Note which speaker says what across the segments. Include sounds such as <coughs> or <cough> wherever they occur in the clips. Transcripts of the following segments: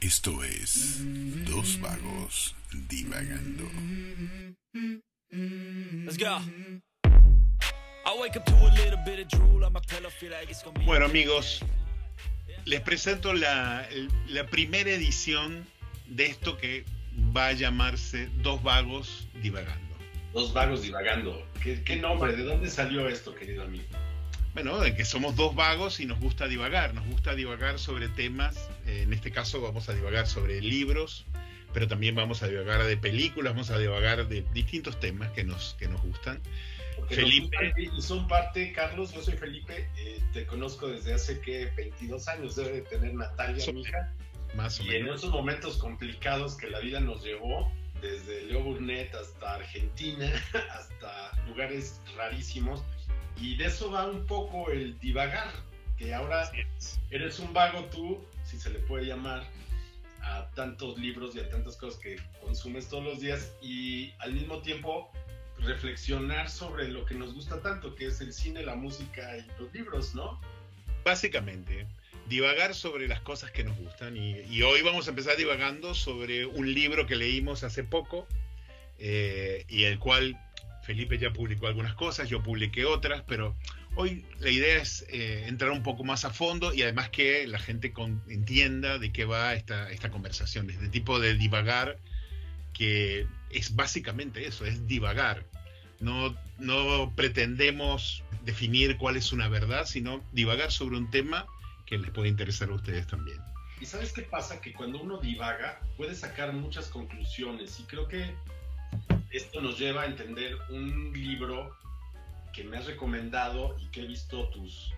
Speaker 1: Esto es Dos Vagos Divagando. Bueno amigos, les presento la, la primera edición de esto que va a llamarse Dos Vagos Divagando.
Speaker 2: Dos Vagos Divagando. ¿Qué, qué nombre? ¿De dónde salió esto, querido amigo?
Speaker 1: Bueno, de que somos dos vagos y nos gusta divagar, nos gusta divagar sobre temas, eh, en este caso vamos a divagar sobre libros, pero también vamos a divagar de películas, vamos a divagar de distintos temas que nos, que nos gustan.
Speaker 2: Felipe. y son parte, Carlos, yo soy Felipe, eh, te conozco desde hace que 22 años, debe de tener Natalia, mi hija.
Speaker 1: Más o
Speaker 2: y
Speaker 1: menos.
Speaker 2: en esos momentos complicados que la vida nos llevó, desde Leo Burnett hasta Argentina, <laughs> hasta lugares rarísimos, y de eso va un poco el divagar, que ahora eres un vago tú, si se le puede llamar, a tantos libros y a tantas cosas que consumes todos los días y al mismo tiempo reflexionar sobre lo que nos gusta tanto, que es el cine, la música y los libros, ¿no?
Speaker 1: Básicamente, divagar sobre las cosas que nos gustan y, y hoy vamos a empezar divagando sobre un libro que leímos hace poco eh, y el cual Felipe ya publicó algunas cosas, yo publiqué otras, pero hoy la idea es eh, entrar un poco más a fondo y además que la gente entienda de qué va esta, esta conversación, este tipo de divagar que es básicamente eso, es divagar. No, no pretendemos definir cuál es una verdad, sino divagar sobre un tema que les puede interesar a ustedes también.
Speaker 2: Y sabes qué pasa? Que cuando uno divaga puede sacar muchas conclusiones y creo que esto nos lleva a entender un libro que me has recomendado y que he visto tus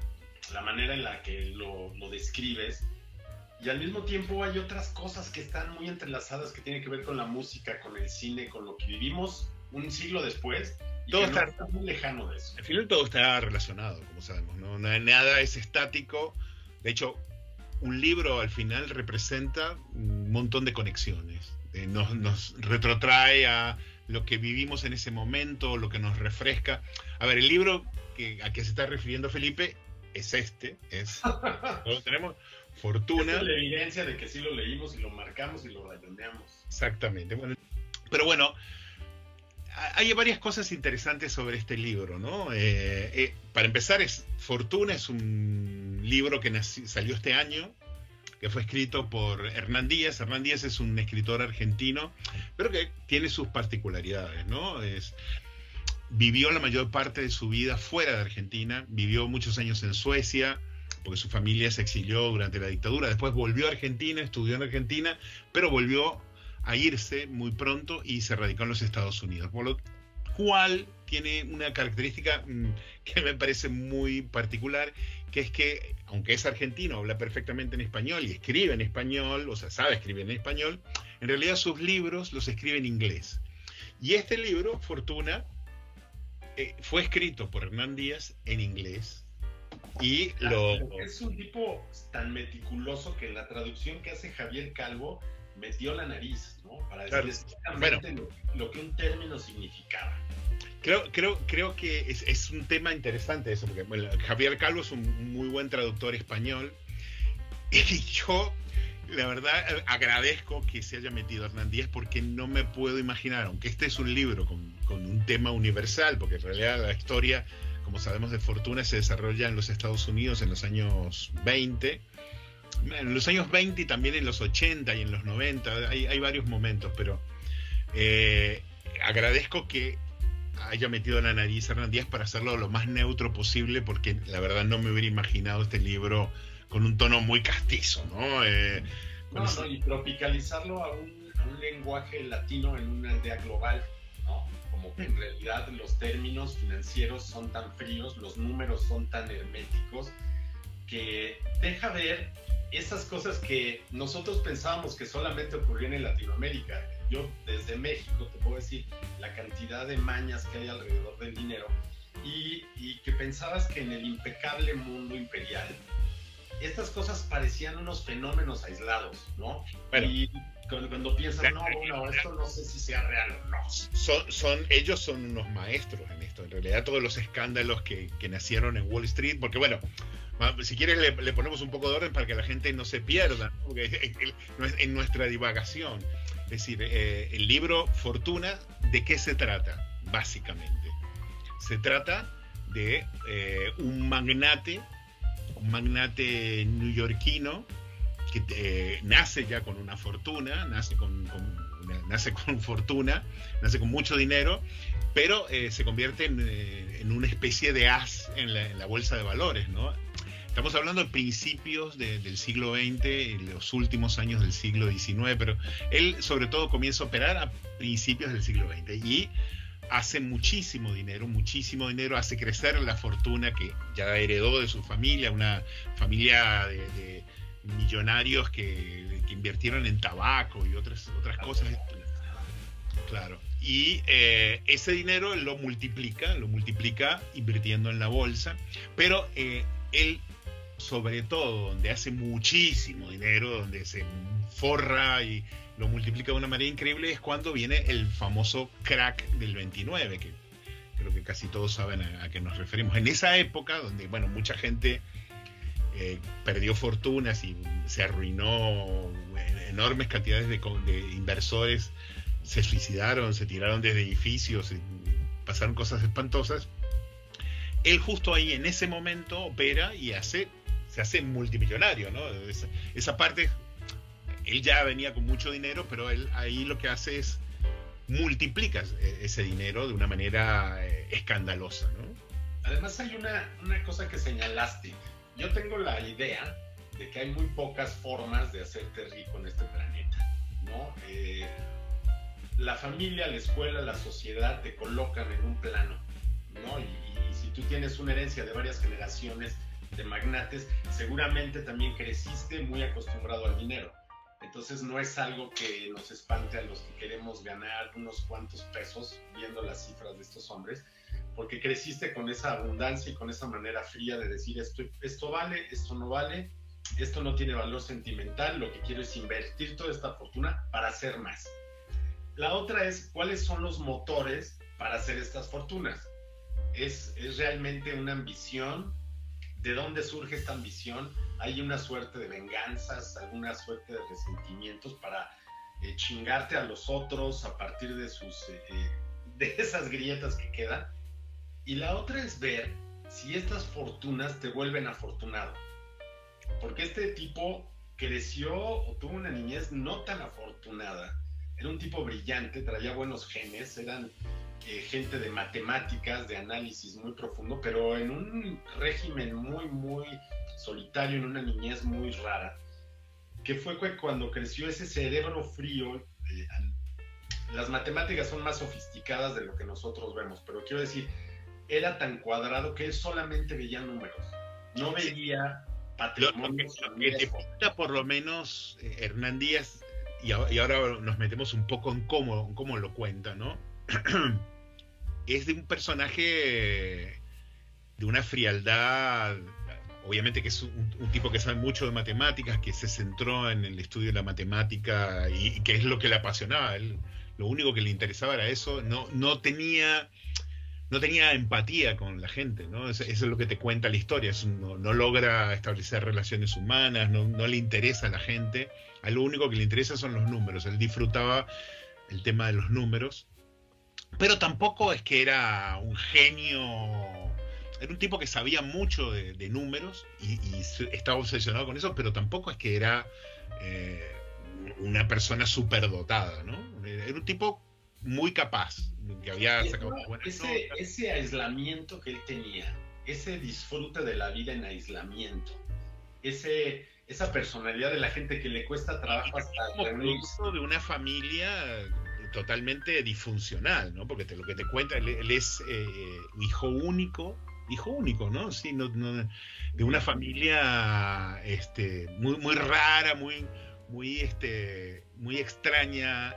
Speaker 2: la manera en la que lo, lo, describes y al mismo tiempo hay otras cosas que están muy entrelazadas que tienen que ver con la música, con el cine, con lo que vivimos un siglo después y
Speaker 1: todo
Speaker 2: que
Speaker 1: está,
Speaker 2: no está muy lejano de eso.
Speaker 1: Al final todo está relacionado, como sabemos, ¿no? nada es estático. De hecho, un libro al final representa un montón de conexiones. Eh, nos, nos retrotrae a lo que vivimos en ese momento, lo que nos refresca. A ver, el libro que, a que se está refiriendo Felipe es este, es <laughs> lo tenemos Fortuna.
Speaker 2: Esta es la evidencia de que sí lo leímos y lo marcamos y lo rayoneamos.
Speaker 1: Exactamente. Bueno, pero bueno, hay varias cosas interesantes sobre este libro, ¿no? Eh, eh, para empezar, es Fortuna es un libro que nació, salió este año, que fue escrito por Hernán Díaz. Hernán Díaz es un escritor argentino, pero que tiene sus particularidades, ¿no? Es, vivió la mayor parte de su vida fuera de Argentina, vivió muchos años en Suecia, porque su familia se exilió durante la dictadura, después volvió a Argentina, estudió en Argentina, pero volvió a irse muy pronto y se radicó en los Estados Unidos, por lo cual tiene una característica que me parece muy particular, que es que, aunque es argentino, habla perfectamente en español y escribe en español, o sea, sabe escribir en español, en realidad sus libros los escribe en inglés. Y este libro, Fortuna, eh, fue escrito por Hernán Díaz en inglés. Y
Speaker 2: claro, lo... Es un tipo tan meticuloso que en la traducción que hace Javier Calvo metió la nariz, ¿no? Para decir claro. exactamente bueno. lo, lo, que un término significaba.
Speaker 1: Creo, creo, creo que es, es, un tema interesante eso, porque bueno, Javier Calvo es un muy buen traductor español <laughs> y yo, la verdad, agradezco que se haya metido Hernán Díaz porque no me puedo imaginar, aunque este es un libro con, con un tema universal, porque en realidad la historia, como sabemos de Fortuna, se desarrolla en los Estados Unidos en los años 20, en los años 20 y también en los 80 y en los 90, hay, hay varios momentos, pero eh, agradezco que haya metido la nariz Hernán Díaz para hacerlo lo más neutro posible, porque la verdad no me hubiera imaginado este libro con un tono muy castizo, ¿no? Eh,
Speaker 2: no, ese... no, y tropicalizarlo a un, a un, lenguaje latino en una aldea global, ¿no? Como que en realidad los términos financieros son tan fríos, los números son tan herméticos, que deja ver esas cosas que nosotros pensábamos que solamente ocurrían en Latinoamérica. Yo desde México te puedo decir la cantidad de mañas que hay alrededor del dinero y, y que pensabas que en el impecable mundo imperial estas cosas parecían unos fenómenos aislados, ¿no? y cuando, piensan, no, bueno, esto no sé si sea real o no.
Speaker 1: Son, son, ellos son unos maestros en esto. En realidad, todos los escándalos que, que nacieron en Wall Street, porque bueno, si quieres le, ponemos un poco de orden para que la gente no se pierda <laughs> en nuestra divagación. Es decir, eh, el libro Fortuna, ¿de qué se trata? Básicamente. Se trata de eh, un magnate, un magnate neoyorquino que eh, nace ya con una fortuna, nace con, nace <laughs> con fortuna, nace con mucho dinero, pero se convierte en, una especie de as en la, en la bolsa de valores, ¿no? Estamos hablando de principios del siglo XX, en los últimos años del siglo XIX, pero él sobre todo comienza a operar a principios del siglo XX y hace muchísimo dinero, muchísimo dinero, hace crecer la fortuna que ya heredó de su familia, una familia de, millonarios que, invirtieron en tabaco y otras, otras cosas. Claro. Y eh, ese dinero lo multiplica, lo multiplica invirtiendo en la bolsa, pero eh, él sobre todo donde hace muchísimo dinero, donde se forra y lo multiplica de una manera increíble, es cuando viene el famoso crack del 29, que creo que casi todos saben a, qué nos referimos. En esa época, donde bueno, mucha gente eh, perdió fortunas y se arruinó enormes cantidades de, de inversores, se suicidaron, se tiraron desde edificios, pasaron cosas espantosas. Él justo ahí en ese momento opera y hace se hace multimillonario, ¿no? Esa, parte, él ya venía con mucho dinero, pero él ahí lo que hace es multiplica ese dinero de una manera eh, escandalosa, ¿no?
Speaker 2: Además hay una, cosa que señalaste. Yo tengo la idea de que hay muy pocas formas de hacerte rico en este planeta, ¿no? Eh, la familia, la escuela, la sociedad te colocan en un plano, ¿no? y si tú tienes una herencia de varias generaciones, de magnates, seguramente también creciste muy acostumbrado al dinero. Entonces no es algo que nos espante a los que queremos ganar unos cuantos pesos viendo las cifras de estos hombres, porque creciste con esa abundancia y con esa manera fría de decir esto, esto vale, esto no vale, esto no tiene valor sentimental, lo que quiero es invertir toda esta fortuna para hacer más. La otra es cuáles son los motores para hacer estas fortunas. Es, es realmente una ambición, de dónde surge esta ambición. Hay una suerte de venganzas, alguna suerte de resentimientos para eh, chingarte a los otros a partir de sus eh, eh, de esas grietas que quedan. Y la otra es ver si estas fortunas te vuelven afortunado. Porque este tipo creció o tuvo una niñez no tan afortunada. Era un tipo brillante, traía buenos genes, eran gente de matemáticas, de análisis muy profundo, pero en un régimen muy, muy solitario, en una niñez muy rara, que fue cuando creció ese cerebro frío. Eh, las matemáticas son más sofisticadas de lo que nosotros vemos, pero quiero decir, era tan cuadrado que él solamente veía números, no veía patrimonio.
Speaker 1: Lo, por lo menos eh, Hernán Díaz, y, ahora nos metemos un poco en cómo, en cómo lo cuenta, ¿no? <clears throat> es de un personaje de una frialdad, obviamente que es un, tipo que sabe mucho de matemáticas, que se centró en el estudio de la matemática y, que es lo que le apasionaba. Él, lo único que le interesaba era eso, no, no tenía no tenía empatía con la gente, ¿no? Eso, es lo que te cuenta la historia, no, logra establecer relaciones humanas, no, no, le interesa a la gente, a lo único que le interesa son los números, él disfrutaba el tema de los números pero tampoco es que era un genio. Era un tipo que sabía mucho de, números y, estaba obsesionado con eso, pero tampoco es que era eh, una persona superdotada, ¿no? Era un tipo muy capaz, que había sacado
Speaker 2: ese, ese aislamiento que él tenía, ese disfrute de la vida en aislamiento, ese, esa personalidad de la gente que le cuesta trabajo hasta
Speaker 1: de una familia totalmente disfuncional, ¿no? Porque lo que te cuenta, él, es eh, hijo único, hijo único, ¿no? Sí, no, de una familia este, muy, muy rara, muy, muy, este, muy extraña.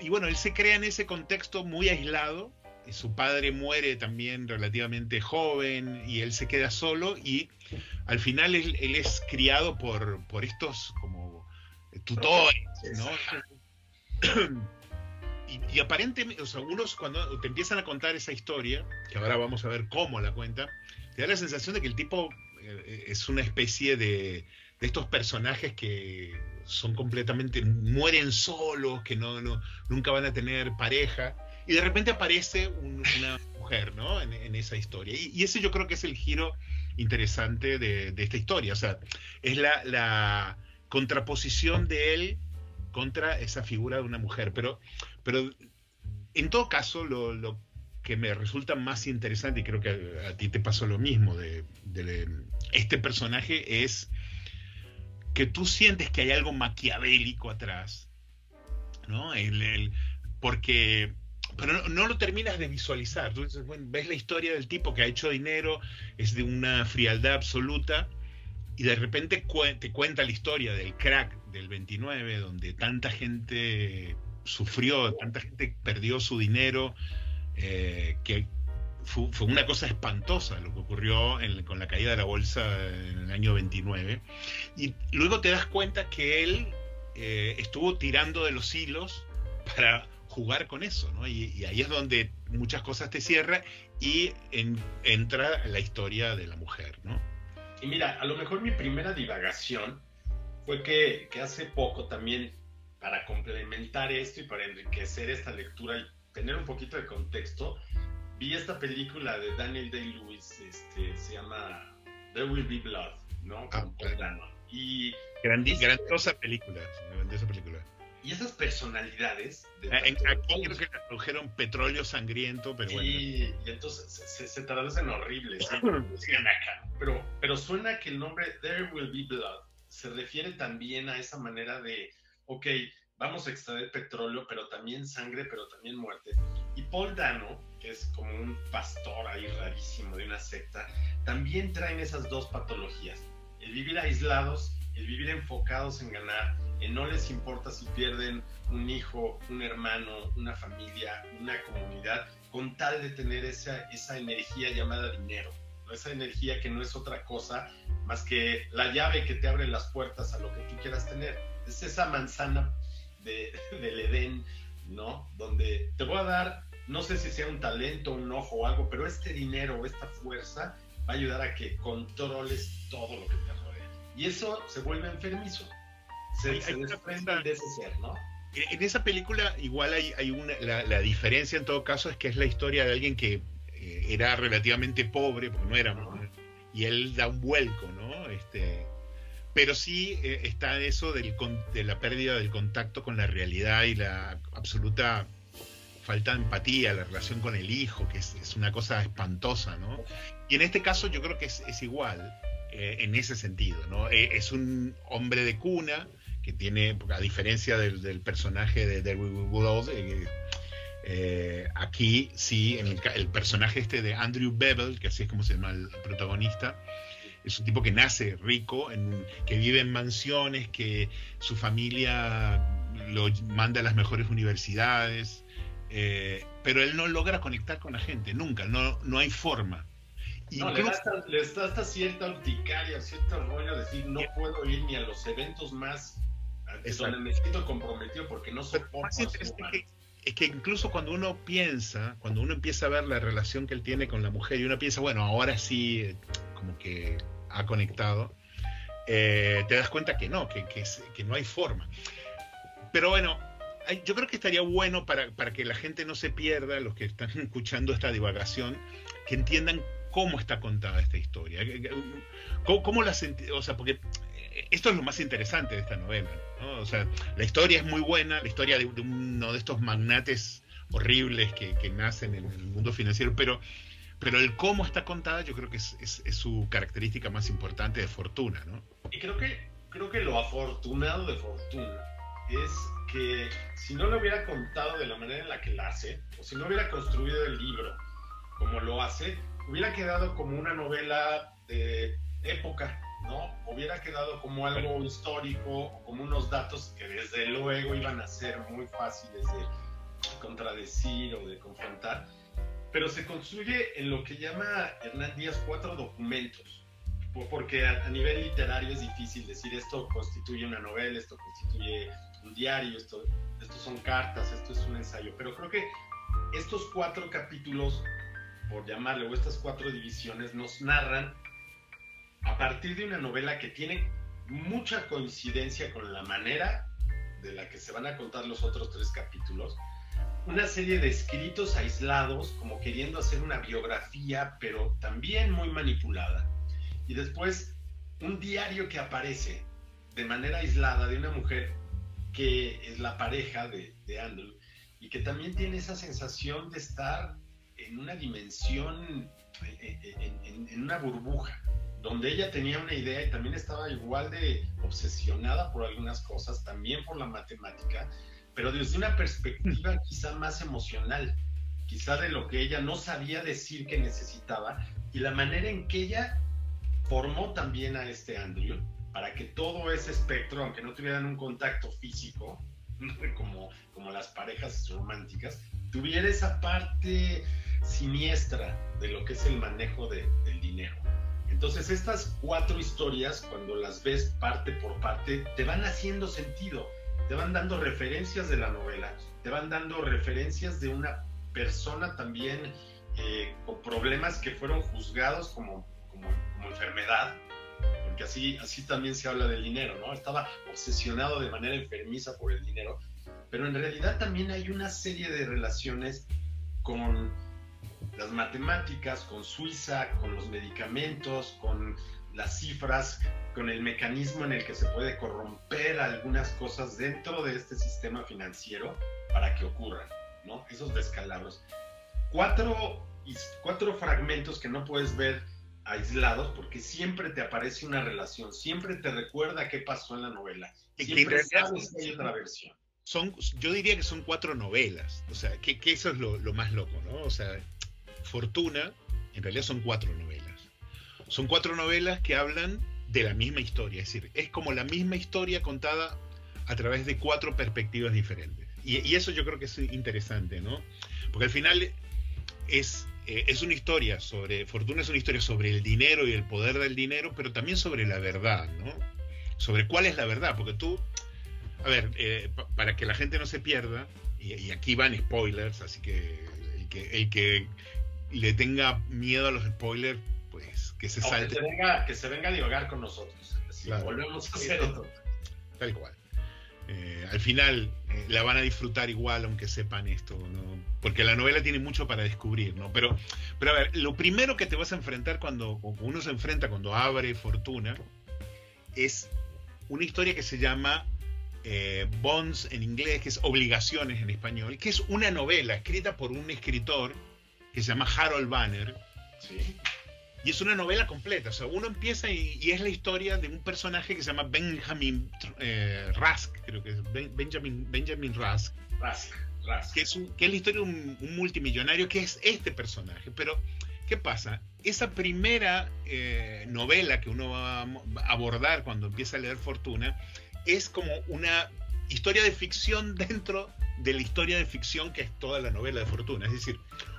Speaker 1: Y bueno, él se crea en ese contexto muy aislado, su padre muere también relativamente joven y él se queda solo y al final él, es criado por, por estos como tutores, ¿no? <clears throat> y, aparentemente, o sea, unos cuando te empiezan a contar esa historia, que ahora vamos a ver cómo la cuenta, te da la sensación de que el tipo eh, es una especie de, de estos personajes que son completamente, mueren solos, que no, no, nunca van a tener pareja, y de repente aparece una mujer, ¿no? En, esa historia. Y, ese yo creo que es el giro interesante de, esta historia, o sea, es la, la, contraposición de él contra esa figura de una mujer, pero, pero en todo caso, lo, lo que me resulta más interesante, y creo que a, ti te pasó lo mismo, de, este personaje es que tú sientes que hay algo maquiavélico atrás, ¿no? El, porque, pero no, lo terminas de visualizar. Tú ves la historia del tipo que ha hecho dinero, es de una frialdad absoluta, y de repente te cuenta la historia del crack del 29, donde tanta gente sufrió, tanta gente perdió su dinero, eh, que fue, una cosa espantosa lo que ocurrió con la caída de la bolsa en el año 29. Y luego te das cuenta que él eh, estuvo tirando de los hilos para jugar con eso, ¿no? Y, ahí es donde muchas cosas te cierran y entra la historia de la mujer, ¿no?
Speaker 2: Y mira, a lo mejor mi primera divagación fue que hace poco también, para complementar esto y para enriquecer esta lectura y tener un poquito de contexto, vi esta película de Daniel Day-Lewis, este, se llama There Will Be Blood, ¿no?
Speaker 1: Ah, y grandiosa película, grandiosa película.
Speaker 2: Y esas personalidades.
Speaker 1: De ah, aquí creo que tradujeron petróleo sangriento, pero bueno.
Speaker 2: Y entonces se, se, traducen horribles. <coughs> pero, pero suena que el nombre There Will Be Blood se refiere también a esa manera de, ok, vamos a extraer petróleo, pero también sangre, pero también muerte. Y Paul Dano, que es como un pastor ahí rarísimo de una secta, también traen esas dos patologías. El vivir aislados, el vivir enfocados en ganar, en no les importa si pierden un hijo, un hermano, una familia, una comunidad, con tal de tener esa, esa energía llamada dinero. Esa energía que no es otra cosa más que la llave que te abre las puertas a lo que tú quieras tener. Es esa manzana de, <laughs> del Edén, ¿no? Donde te voy a dar, no sé si sea un talento, un ojo o algo, pero este dinero o esta fuerza va a ayudar a que controles todo lo que te rodea. Y eso se vuelve enfermizo. Se, desprende de ese ser, ¿no?
Speaker 1: En esa película igual hay, hay una, la, diferencia en todo caso es que es la historia de alguien que eh, era relativamente pobre, porque no era, y él da un vuelco, ¿no? Este, pero sí eh, está eso del, de la pérdida del contacto con la realidad y la absoluta falta de empatía, la relación con el hijo, que es, una cosa espantosa, ¿no? Y en este caso yo creo que es, igual, eh, en ese sentido, ¿no? Eh, es un hombre de cuna que tiene, a diferencia del, personaje de Derby Wood, aquí sí, en el, el, personaje este de Andrew Bevel, que así es como se llama el protagonista, es un tipo que nace rico, en, que vive en mansiones, que su familia lo manda a las mejores universidades, eh, pero él no logra conectar con la gente, nunca, no, no hay forma.
Speaker 2: no, le, da hasta, cierta urticaria, cierto rollo de decir, no puedo ir ni a los eventos más donde me siento comprometido porque no soporto. Es
Speaker 1: que, es que incluso cuando uno piensa, cuando uno empieza a ver la relación que él tiene con la mujer y uno piensa, bueno, ahora sí, como que ha conectado, eh, te das cuenta que no, que, que, no hay forma. Pero bueno, yo creo que estaría bueno para, para, que la gente no se pierda, los que están <laughs> escuchando esta divagación, que entiendan cómo está contada esta historia. ¿Cómo, cómo la O sea, porque esto es lo más interesante de esta novela. O sea, la historia es muy buena, la historia de, uno de estos magnates horribles que, que, nacen en el mundo financiero, pero pero el cómo está contada yo creo que es, es, su característica más importante de Fortuna, ¿no?
Speaker 2: Y creo que, creo que lo afortunado de Fortuna es que si no lo hubiera contado de la manera en la que la hace, o si no hubiera construido el libro como lo hace, hubiera quedado como una novela de época, ¿no? Hubiera quedado como algo histórico o como unos datos que desde luego iban a ser muy fáciles de contradecir o de confrontar pero se construye en lo que llama Hernán Díaz cuatro documentos, porque a, nivel literario es difícil decir esto constituye una novela, esto constituye un diario, esto, esto son cartas, esto es un ensayo, pero creo que estos cuatro capítulos, por llamarle, o estas cuatro divisiones, nos narran a partir de una novela que tiene mucha coincidencia con la manera de la que se van a contar los otros tres capítulos, una serie de escritos aislados, como queriendo hacer una biografía, pero también muy manipulada. Y después un diario que aparece de manera aislada de una mujer que es la pareja de, Andrew y que también tiene esa sensación de estar en una dimensión, eh, eh, en una burbuja, donde ella tenía una idea y también estaba igual de obsesionada por algunas cosas, también por la matemática, pero desde una perspectiva quizá más emocional, quizá de lo que ella no sabía decir que necesitaba y la manera en que ella formó también a este Andrew para que todo ese espectro, aunque no tuvieran un contacto físico, <laughs> como, como las parejas románticas, tuviera esa parte siniestra de lo que es el manejo del dinero. Entonces estas cuatro historias, cuando las ves parte por parte, te van haciendo sentido, te van dando referencias de la novela, te van dando referencias de una persona también eh, con problemas que fueron juzgados como, como, enfermedad, porque así, así también se habla del dinero, ¿no? Estaba obsesionado de manera enfermiza por el dinero, pero en realidad también hay una serie de relaciones con las matemáticas, con Suiza, con los medicamentos, con las cifras, con el mecanismo en el que se puede corromper algunas cosas dentro de este sistema financiero para que ocurran, ¿no? Esos descalabros. Cuatro, cuatro fragmentos que no puedes ver aislados porque siempre te aparece una relación, siempre te recuerda qué pasó en la novela. Siempre sabes que hay otra versión.
Speaker 1: Son, yo diría que son cuatro novelas, o sea, que, que eso es lo, lo, más loco, ¿no? O sea, Fortuna, en realidad son cuatro novelas. Son cuatro novelas que hablan de la misma historia, es decir, es como la misma historia contada a través de cuatro perspectivas diferentes. Y, eso yo creo que es interesante, ¿no? Porque al final es, eh, es una historia sobre, Fortuna es una historia sobre el dinero y el poder del dinero, pero también sobre la verdad, ¿no? Sobre cuál es la verdad, porque tú, a ver, eh, para que la gente no se pierda, y, aquí van spoilers, así que el que, el que le tenga miedo a los spoilers, que se salte.
Speaker 2: Que se, venga, que se venga a divagar con nosotros. Volvemos a hacer esto.
Speaker 1: Tal cual. Eh, al final eh, la van a disfrutar igual aunque sepan esto, ¿no? Porque la novela tiene mucho para descubrir, ¿no? Pero, pero a ver, lo primero que te vas a enfrentar cuando uno se enfrenta cuando abre Fortuna es una historia que se llama eh, Bonds en inglés, que es Obligaciones en español, que es una novela escrita por un escritor que se llama Harold Banner. Y es una novela completa. O sea, uno empieza y, es la historia de un personaje que se llama Benjamin eh, Rask, creo que es Benjamin, Benjamin Rask.
Speaker 2: Rask,
Speaker 1: Que, es que es la historia de un, multimillonario que es este personaje. Pero, ¿qué pasa? Esa primera eh, novela que uno va a abordar cuando empieza a leer Fortuna es como una historia de ficción dentro de la historia de ficción que es toda la novela de Fortuna. Es decir,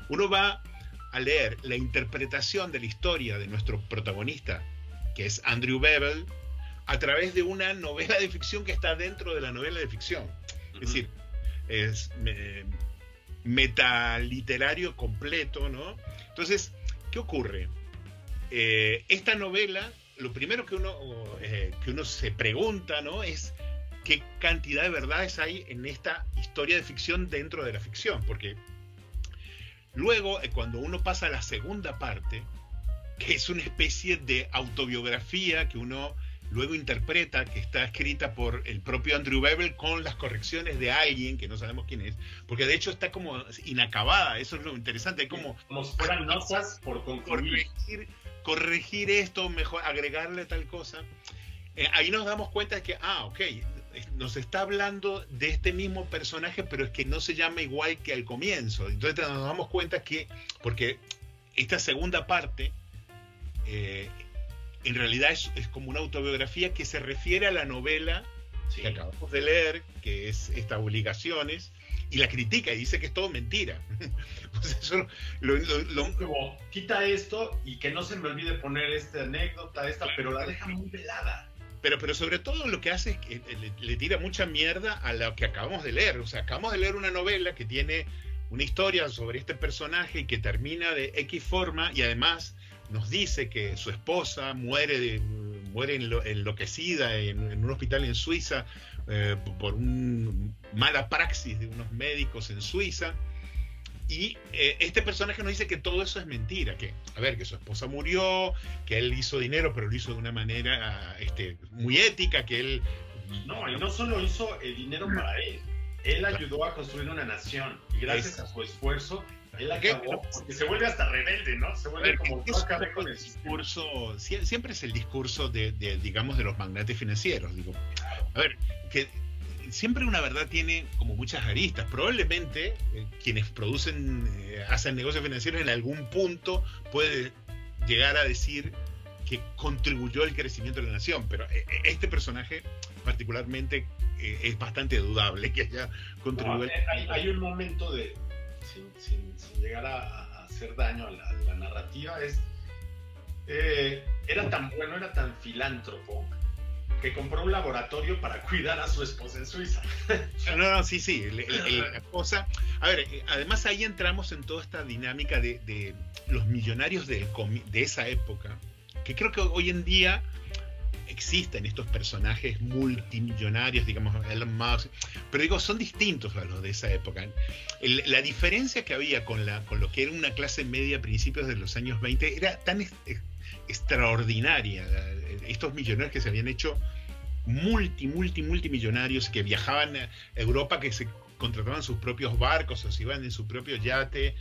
Speaker 1: uno va a leer la interpretación de la historia de nuestro protagonista, que es Andrew Bevel, a través de una novela de ficción que está dentro de la novela de ficción. Es decir, es metaliterario completo, ¿no? Entonces, ¿qué ocurre? Eh, esta novela, lo primero que uno, eh, que uno se pregunta, ¿no? Es qué cantidad de verdades hay en esta historia de ficción dentro de la ficción, porque Luego, eh, cuando uno pasa a la segunda parte, que es una especie de autobiografía que uno luego interpreta, que está escrita por el propio Andrew Bevel con las correcciones de alguien que no sabemos quién es, porque de hecho está como inacabada, eso es lo interesante, como...
Speaker 2: Como si fueran notas por
Speaker 1: Corregir, corregir esto, mejor agregarle tal cosa. Eh, ahí nos damos cuenta de que, ah, ok, nos está hablando de este mismo personaje, pero es que no se llama igual que al comienzo. Entonces nos damos cuenta que, porque esta segunda parte, eh, en realidad es, como una autobiografía que se refiere a la novela que acabamos de leer, que es estas obligaciones, y la critica y dice que es todo mentira.
Speaker 2: Quita esto y que no se me olvide poner esta anécdota, esta, pero la deja muy velada.
Speaker 1: Pero, pero sobre todo lo que hace es que le, tira mucha mierda a lo que acabamos de leer. O sea, acabamos de leer una novela que tiene una historia sobre este personaje y que termina de X forma y además nos dice que su esposa muere, de, muere enloquecida en, un hospital en Suiza eh, por una mala praxis de unos médicos en Suiza. Y eh, este personaje nos dice que todo eso es mentira, que, a ver, que su esposa murió, que él hizo dinero, pero lo hizo de una manera este, muy ética, que él...
Speaker 2: No, y no solo hizo el dinero para él, él ayudó a construir una nación, y gracias a su esfuerzo, él acabó, porque se vuelve hasta rebelde, ¿no? Se vuelve como
Speaker 1: con el discurso, siempre es el discurso de, de, digamos, de los magnates financieros, digo. A ver, que siempre una verdad tiene como muchas aristas. Probablemente eh, quienes producen, eh, hacen negocios financieros en algún punto puede llegar a decir que contribuyó al crecimiento de la nación, pero eh, este personaje particularmente es bastante dudable que haya contribuido.
Speaker 2: hay, un momento de, sin, llegar a, hacer daño a la, narrativa, es, era tan bueno, era tan filántropo, que compró un laboratorio para cuidar a su esposa en Suiza. <laughs>
Speaker 1: No, no, sí, sí, la esposa. A ver, eh, además ahí entramos en toda esta dinámica de, los millonarios de, esa época, que creo que hoy en día existen estos personajes multimillonarios, digamos, Elon Musk, pero digo, son distintos a los de esa época. la diferencia que había con, la, con lo que era una clase media a principios de los años 20 era tan extraordinaria. Estos millonarios que se habían hecho multi, multi, multimillonarios que viajaban a Europa, que se contrataban sus propios barcos o se iban en su propio yate.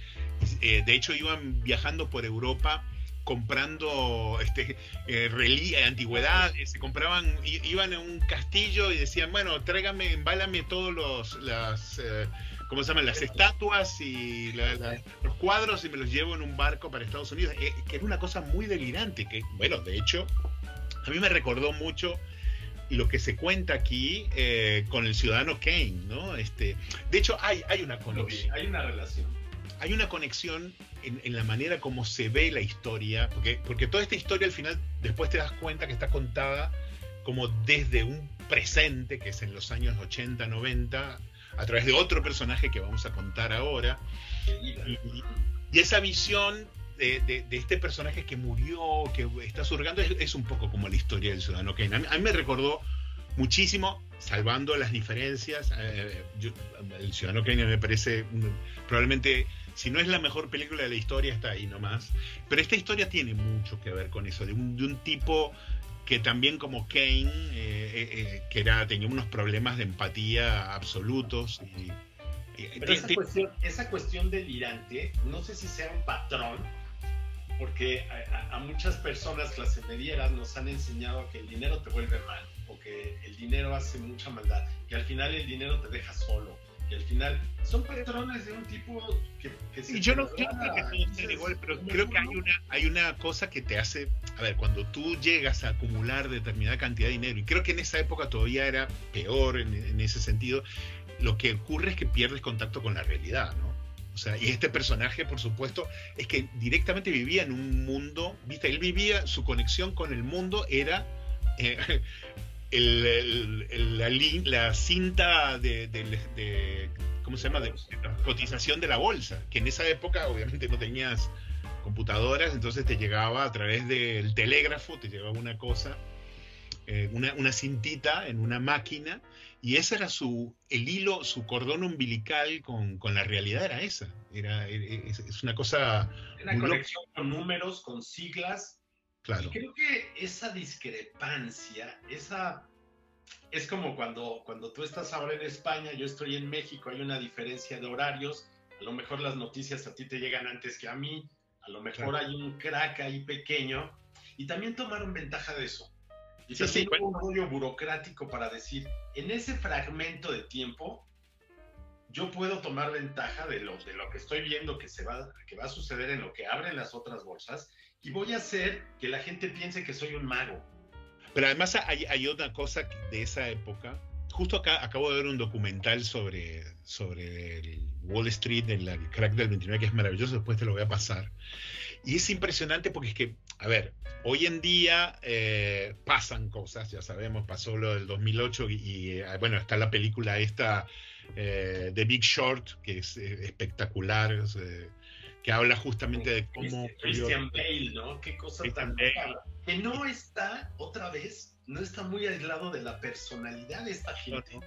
Speaker 1: Eh, de hecho, iban viajando por Europa comprando este, eh, antigüedades, se compraban, iban a un castillo y decían, bueno, tráigame, embálame todos los, las, eh, ¿cómo se llaman? Las estatuas y los cuadros y me los llevo en un barco para Estados Unidos, eh, que era una cosa muy delirante, que, bueno, de hecho, a mí me recordó mucho lo que se cuenta aquí eh, con el ciudadano Kane, ¿no? Este, de hecho, hay, hay una
Speaker 2: conexión. Hay una relación.
Speaker 1: Hay una conexión en, la manera como se ve la historia, porque, porque toda esta historia al final después te das cuenta que está contada como desde un presente, que es en los años 80, 90, a través de otro personaje que vamos a contar ahora. Y, esa visión de, este personaje que murió, que está surgando, es, un poco como la historia del ciudadano Kane. A mí, me recordó muchísimo, salvando las diferencias. Eh, el ciudadano Kane me parece probablemente, si no es la mejor película de la historia, está ahí nomás. Pero esta historia tiene mucho que ver con eso, de un, de un tipo que también como Kane, eh, eh, eh, que era, tenía unos problemas de empatía absolutos.
Speaker 2: Pero esa, cuestión, esa cuestión delirante, no sé si sea un patrón, porque a, muchas personas clase medieras nos han enseñado que el dinero te vuelve mal, o que el dinero hace mucha maldad, que al final el dinero te deja solo y al final. Son patrones de un tipo que,
Speaker 1: que yo no creo que igual pero creo que hay una hay una cosa que te hace a ver cuando tú llegas a acumular determinada cantidad de dinero y creo que en esa época todavía era peor en, ese sentido lo que ocurre es que pierdes contacto con la realidad no o sea, y este personaje, por supuesto, es que directamente vivía en un mundo, ¿viste? Él vivía, su conexión con el mundo era eh, la, cinta de, ¿cómo se llama? De, cotización de la bolsa, que en esa época obviamente no tenías computadoras, entonces te llegaba a través del telégrafo, te llegaba una cosa, eh, una, cintita en una máquina, y ese era su, el hilo, su cordón umbilical con, la realidad era esa. Era, es, una cosa...
Speaker 2: Una conexión con números, con siglas, Claro. creo que esa discrepancia, esa es como cuando, cuando tú estás ahora en España, yo estoy en México, hay una diferencia de horarios, a lo mejor las noticias a ti te llegan antes que a mí, a lo mejor hay un crack ahí pequeño, y también tomaron ventaja de eso. Y también hubo un rollo burocrático para decir, en ese fragmento de tiempo, yo puedo tomar ventaja de lo, de lo que estoy viendo que, se va, que va a suceder en lo que abren las otras bolsas y voy a hacer que la gente piense que soy un mago.
Speaker 1: Pero además hay, hay una cosa de esa época, justo acá acabo de ver un documental sobre, sobre el Wall Street, el, el crack del 29, que es maravilloso, después te lo voy a pasar. Y es impresionante porque es que, a ver, hoy en día eh, pasan cosas, ya sabemos, pasó lo del 2008 y, eh, bueno, está la película esta, eh, The Big Short, que es espectacular, que habla justamente de cómo...
Speaker 2: Christian Bale, ¿no? Qué cosa tan... Que no está, otra vez, no está muy aislado de la personalidad de esta gente.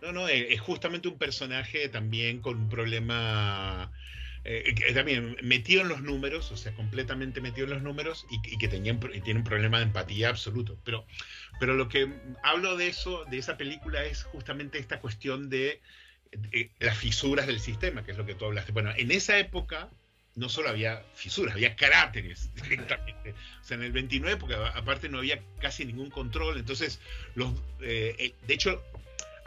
Speaker 1: No, no, es justamente un personaje también con un problema eh, también metido en los números, o sea, completamente metido en los números y, que tenían, tiene un problema de empatía absoluto. Pero, pero lo que hablo de eso, de esa película, es justamente esta cuestión de, las fisuras del sistema, que es lo que tú hablaste. Bueno, en esa época no solo había fisuras, había cráteres <laughs> directamente. O sea, en el 29, porque aparte no había casi ningún control, entonces, los, eh, eh, de hecho,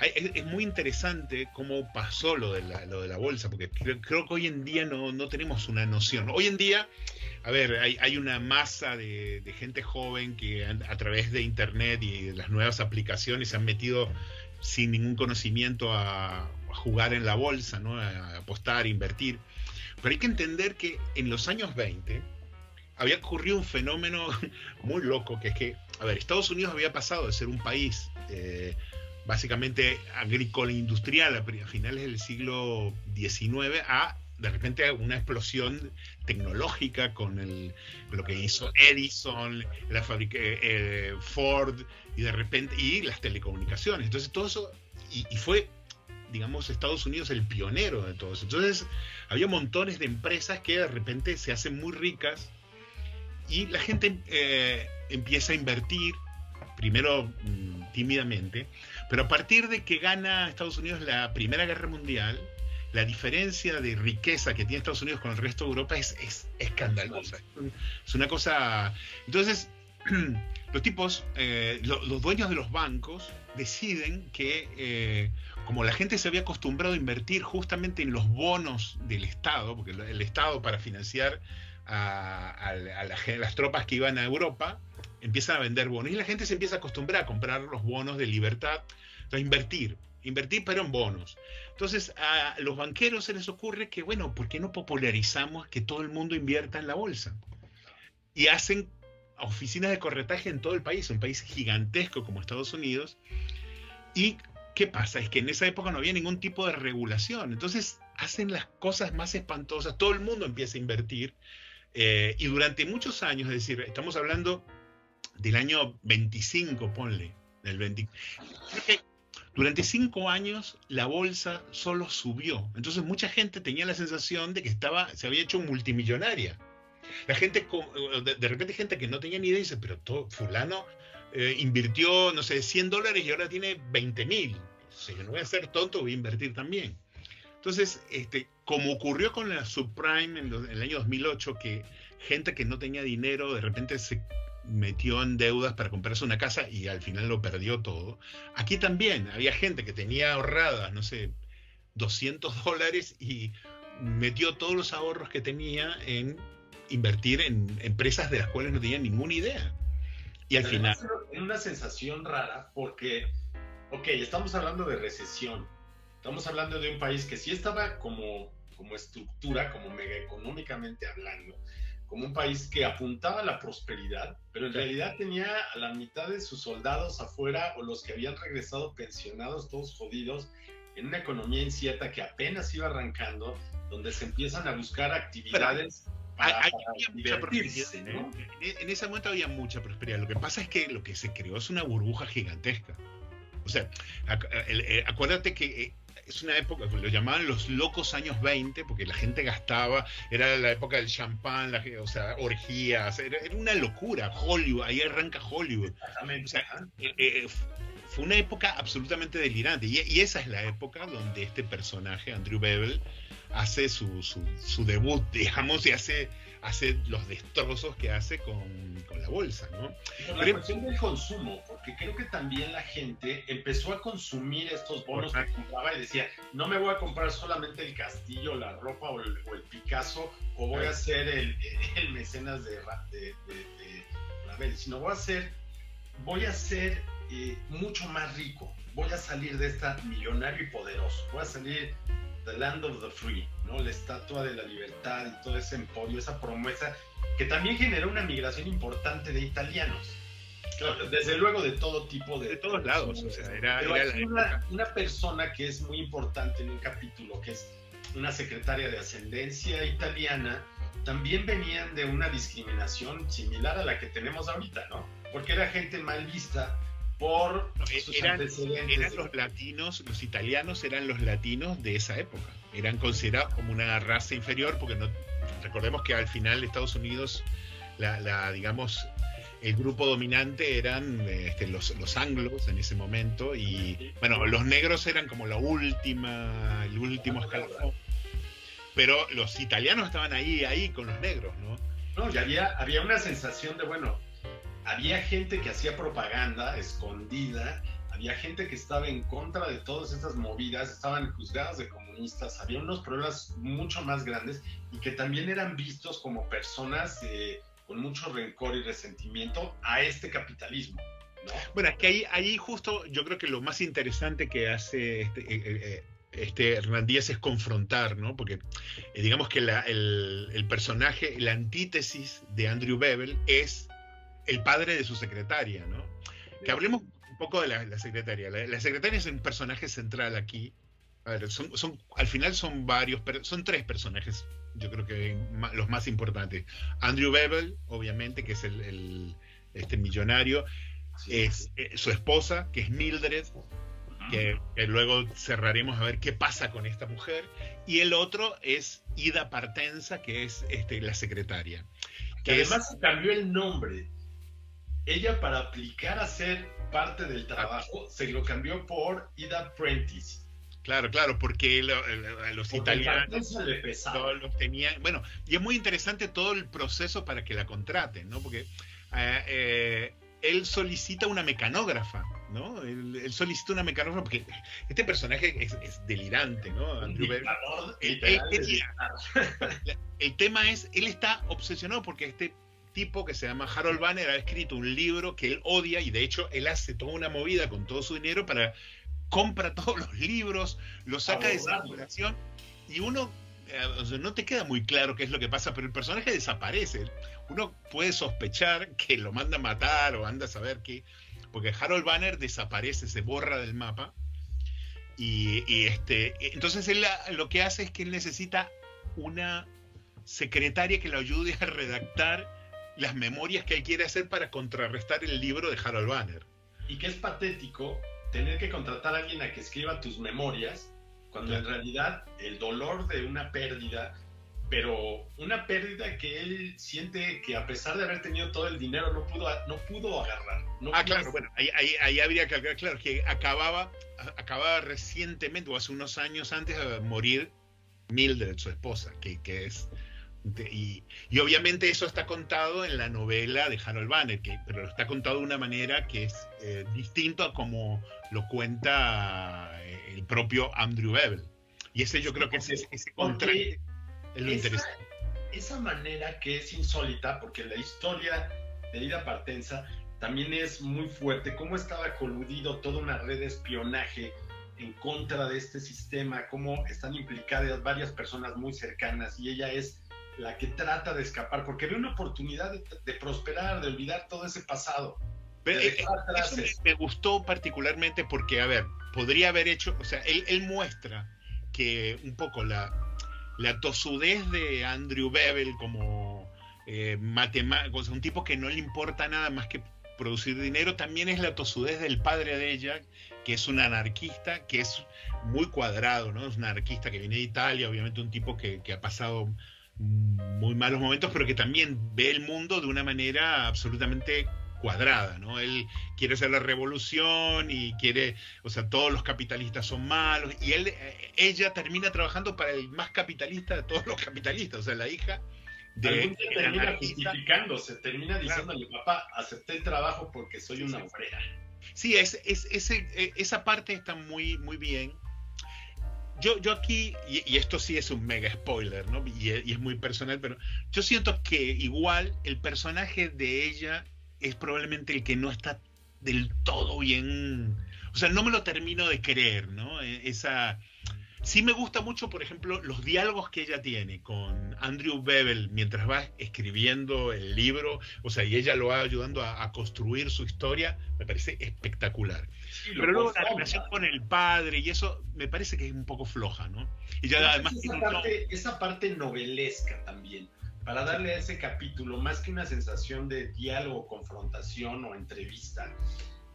Speaker 1: es, muy interesante cómo pasó lo de la, lo de la bolsa, porque creo, que hoy en día no, no, tenemos una noción. Hoy en día, a ver, hay, hay una masa de, gente joven que a, través de Internet y de las nuevas aplicaciones se han metido sin ningún conocimiento a, jugar en la bolsa, ¿no? a apostar, a invertir. Pero hay que entender que en los años 20 había ocurrido un fenómeno <laughs> muy loco, que es que, a ver, Estados Unidos había pasado de ser un país... Eh, básicamente agrícola industrial a finales del siglo XIX a de repente una explosión tecnológica con el, lo que hizo Edison, la fábrica eh, Ford y de repente y las telecomunicaciones. Entonces todo eso y, fue digamos Estados Unidos el pionero de todo eso. Entonces había montones de empresas que de repente se hacen muy ricas y la gente eh, empieza a invertir primero mm, tímidamente pero a partir de que gana Estados Unidos la Primera Guerra Mundial, la diferencia de riqueza que tiene Estados Unidos con el resto de Europa es, escandalosa. Es una cosa... Entonces, <clears throat> los tipos, eh, los dueños de los bancos, deciden que, eh, como la gente se había acostumbrado a invertir justamente en los bonos del Estado, porque el Estado para financiar a, las tropas que iban a Europa, empiezan a vender bonos y la gente se empieza a acostumbrar a comprar los bonos de libertad, a invertir, invertir pero en bonos. Entonces a los banqueros se les ocurre que, bueno, ¿por qué no popularizamos que todo el mundo invierta en la bolsa? Y hacen oficinas de corretaje en todo el país, un país gigantesco como Estados Unidos. ¿Y qué pasa? Es que en esa época no había ningún tipo de regulación. Entonces hacen las cosas más espantosas, todo el mundo empieza a invertir. Eh, y durante muchos años, es decir, estamos hablando del año 25, ponle, del 20. durante cinco años la bolsa solo subió. Entonces mucha gente tenía la sensación de que estaba, se había hecho multimillonaria. La gente, de, repente gente que no tenía ni idea dice, pero fulano eh, invirtió, no sé, 100 dólares y ahora tiene 20 mil. yo no voy a ser tonto, voy a invertir también. Entonces, este, como ocurrió con la subprime en, en el año 2008, que gente que no tenía dinero de repente se metió en deudas para comprarse una casa y al final lo perdió todo. Aquí también había gente que tenía ahorradas, no sé, 200 dólares y metió todos los ahorros que tenía en invertir en empresas de las cuales no tenía ninguna idea. Y al final...
Speaker 2: Es una sensación rara porque, ok, estamos hablando de recesión, estamos hablando de un país que sí estaba como, como estructura, como mega económicamente hablando, como un país que apuntaba a la prosperidad, pero en realidad tenía a la mitad de sus soldados afuera o los que habían regresado pensionados, todos jodidos, en una economía incierta que apenas iba arrancando, donde se empiezan a buscar actividades. Para,
Speaker 1: mucha prosperidad, En ese momento había mucha prosperidad. Lo que pasa es que lo que se creó es una burbuja gigantesca. O sea, eh, acuérdate que eh, es una época, lo llamaban los locos años 20, porque la gente gastaba, era la época del champán, la, o sea, orgías, era, una locura, Hollywood, ahí arranca Hollywood. O sea, eh, eh, fue una época absolutamente delirante, y, y, esa es la época donde este personaje, Andrew Bevel, hace su, su, su debut, <laughs> digamos, y hace hace los destrozos que hace con, la bolsa, ¿no?
Speaker 2: la cuestión del consumo, porque creo que también la gente empezó a consumir estos bonos que compraba y decía, no me voy a comprar solamente el castillo, la ropa o el, Picasso, o voy a hacer <laughs> el, mecenas de, de, de, sino voy a hacer, voy a hacer eh, mucho más rico. Voy a salir de esta millonario y poderoso. Voy a salir The Land of the Free, ¿no? La estatua de la libertad y todo ese emporio, esa promesa que también generó una migración importante de italianos. Desde luego de todo tipo de...
Speaker 1: De todos lados, o sea, era,
Speaker 2: una, una, persona que es muy importante en un capítulo, que es una secretaria de ascendencia italiana, también venían de una discriminación similar a la que tenemos ahorita, ¿no? Porque era gente mal vista por
Speaker 1: sus eran. Eran los latinos, los italianos eran los latinos de esa época. Eran considerados como una raza inferior porque no, recordemos que al final de Estados Unidos, la, digamos, el grupo dominante eran este, los, los, anglos en ese momento y bueno, los negros eran como la última, el último escalafón pero los italianos estaban ahí, ahí con los negros, ¿no?
Speaker 2: No, y había, había una sensación de, bueno, había gente que hacía propaganda escondida, había gente que estaba en contra de todas estas movidas, estaban juzgadas de comunistas, había unos problemas mucho más grandes y que también eran vistos como personas eh, con mucho rencor y resentimiento a este capitalismo. ¿no?
Speaker 1: Bueno, es que ahí, ahí justo yo creo que lo más interesante que hace este, eh, eh, este, Hernán Díaz es confrontar, ¿no? Porque eh, digamos que el, personaje, la antítesis de Andrew Bevel es el padre de su secretaria, ¿no? Que hablemos un poco de la, secretaria. La, secretaria es un personaje central aquí. A ver, son, son, al final son varios, son tres personajes, yo creo que los más importantes. Andrew Bevel, obviamente, que es el, este millonario, es eh, su esposa, que es Mildred, que, luego cerraremos a ver qué pasa con esta mujer. Y el otro es Ida Partenza, que es este, la secretaria.
Speaker 2: Que además cambió el nombre. Ella para aplicar a ser parte del trabajo se lo cambió por Ida Prentice.
Speaker 1: Claro, claro, porque los italianos los tenían. Bueno, y es muy interesante todo el proceso para que la contraten, ¿no? Porque eh, eh, él solicita una mecanógrafa, ¿no? Él, solicita una mecanógrafa porque este personaje es, delirante, ¿no? <laughs> El, tema es, él está obsesionado porque este tipo que se llama Harold Banner ha escrito un libro que él odia y de hecho él hace toda una movida con todo su dinero para compra <laughs> todos los libros, los saca de circulación y uno eh, no te queda muy claro qué es lo que pasa, pero el personaje desaparece. Uno puede sospechar que lo manda a matar o anda a saber qué, porque Harold Banner desaparece, se borra del mapa. Y, este, entonces él lo que hace es que él necesita una secretaria que lo ayude a redactar las memorias que él quiere hacer para contrarrestar el libro de Harold Banner.
Speaker 2: Y que es patético tener que contratar a alguien a que escriba tus memorias cuando en realidad el dolor de una pérdida, pero una pérdida que él siente que a pesar de haber tenido todo el dinero no pudo, no pudo agarrar.
Speaker 1: ah, claro, bueno, ahí, ahí, habría que aclarar, claro, que acababa, acababa recientemente, o hace unos años antes de morir Mildred, su esposa, que, que es... y, y, obviamente eso está contado en la novela de Harold Banner, que, pero está contado de una manera que es eh, distinto a como lo cuenta el propio Andrew Bevel. Y ese yo creo que ese, ese contraste es lo interesante.
Speaker 2: Esa manera que es insólita, porque la historia de Ida Partenza también es muy fuerte, cómo estaba coludido toda una red de espionaje en contra de este sistema, cómo están implicadas varias personas muy cercanas y ella es la que trata de escapar, porque ve una oportunidad de prosperar, de olvidar todo ese pasado.
Speaker 1: Eh, eso me, gustó particularmente porque, a ver, podría haber hecho, o sea, él, muestra que un poco la, la tosudez de Andrew Bevel como eh, matemático, un tipo que no le importa nada más que producir dinero, también es la tosudez del padre de ella, que es un anarquista, que es muy cuadrado, ¿no? Es un anarquista que viene de Italia, obviamente un tipo que, que ha pasado muy malos momentos, pero que también ve el mundo de una manera absolutamente cuadrada, ¿no? Él quiere hacer la revolución y quiere, o sea, todos los capitalistas son malos y él, eh, ella termina trabajando para el más capitalista de todos los capitalistas, o sea, la hija
Speaker 2: de termina justificándose, termina diciéndole, papá, acepté el trabajo porque soy una obrera.
Speaker 1: Sí, es, es, ese, e, esa parte está muy, muy bien. Yo, yo aquí, y, esto sí es un mega spoiler, ¿no? y es muy personal, pero yo siento que igual el personaje de ella es probablemente el que no está del todo bien, o sea, no me lo termino de creer, ¿no? E, esa... Sí me gusta mucho, por ejemplo, los diálogos que ella tiene con Andrew Bevel mientras va escribiendo el libro, o sea, y ella lo va ayudando a, construir su historia, me parece espectacular. Pero luego la relación con el padre y eso me parece que es un poco floja, ¿no?
Speaker 2: Y ya además esa parte, esa parte novelesca también, para darle a ese capítulo, más que una sensación de diálogo, confrontación o entrevista,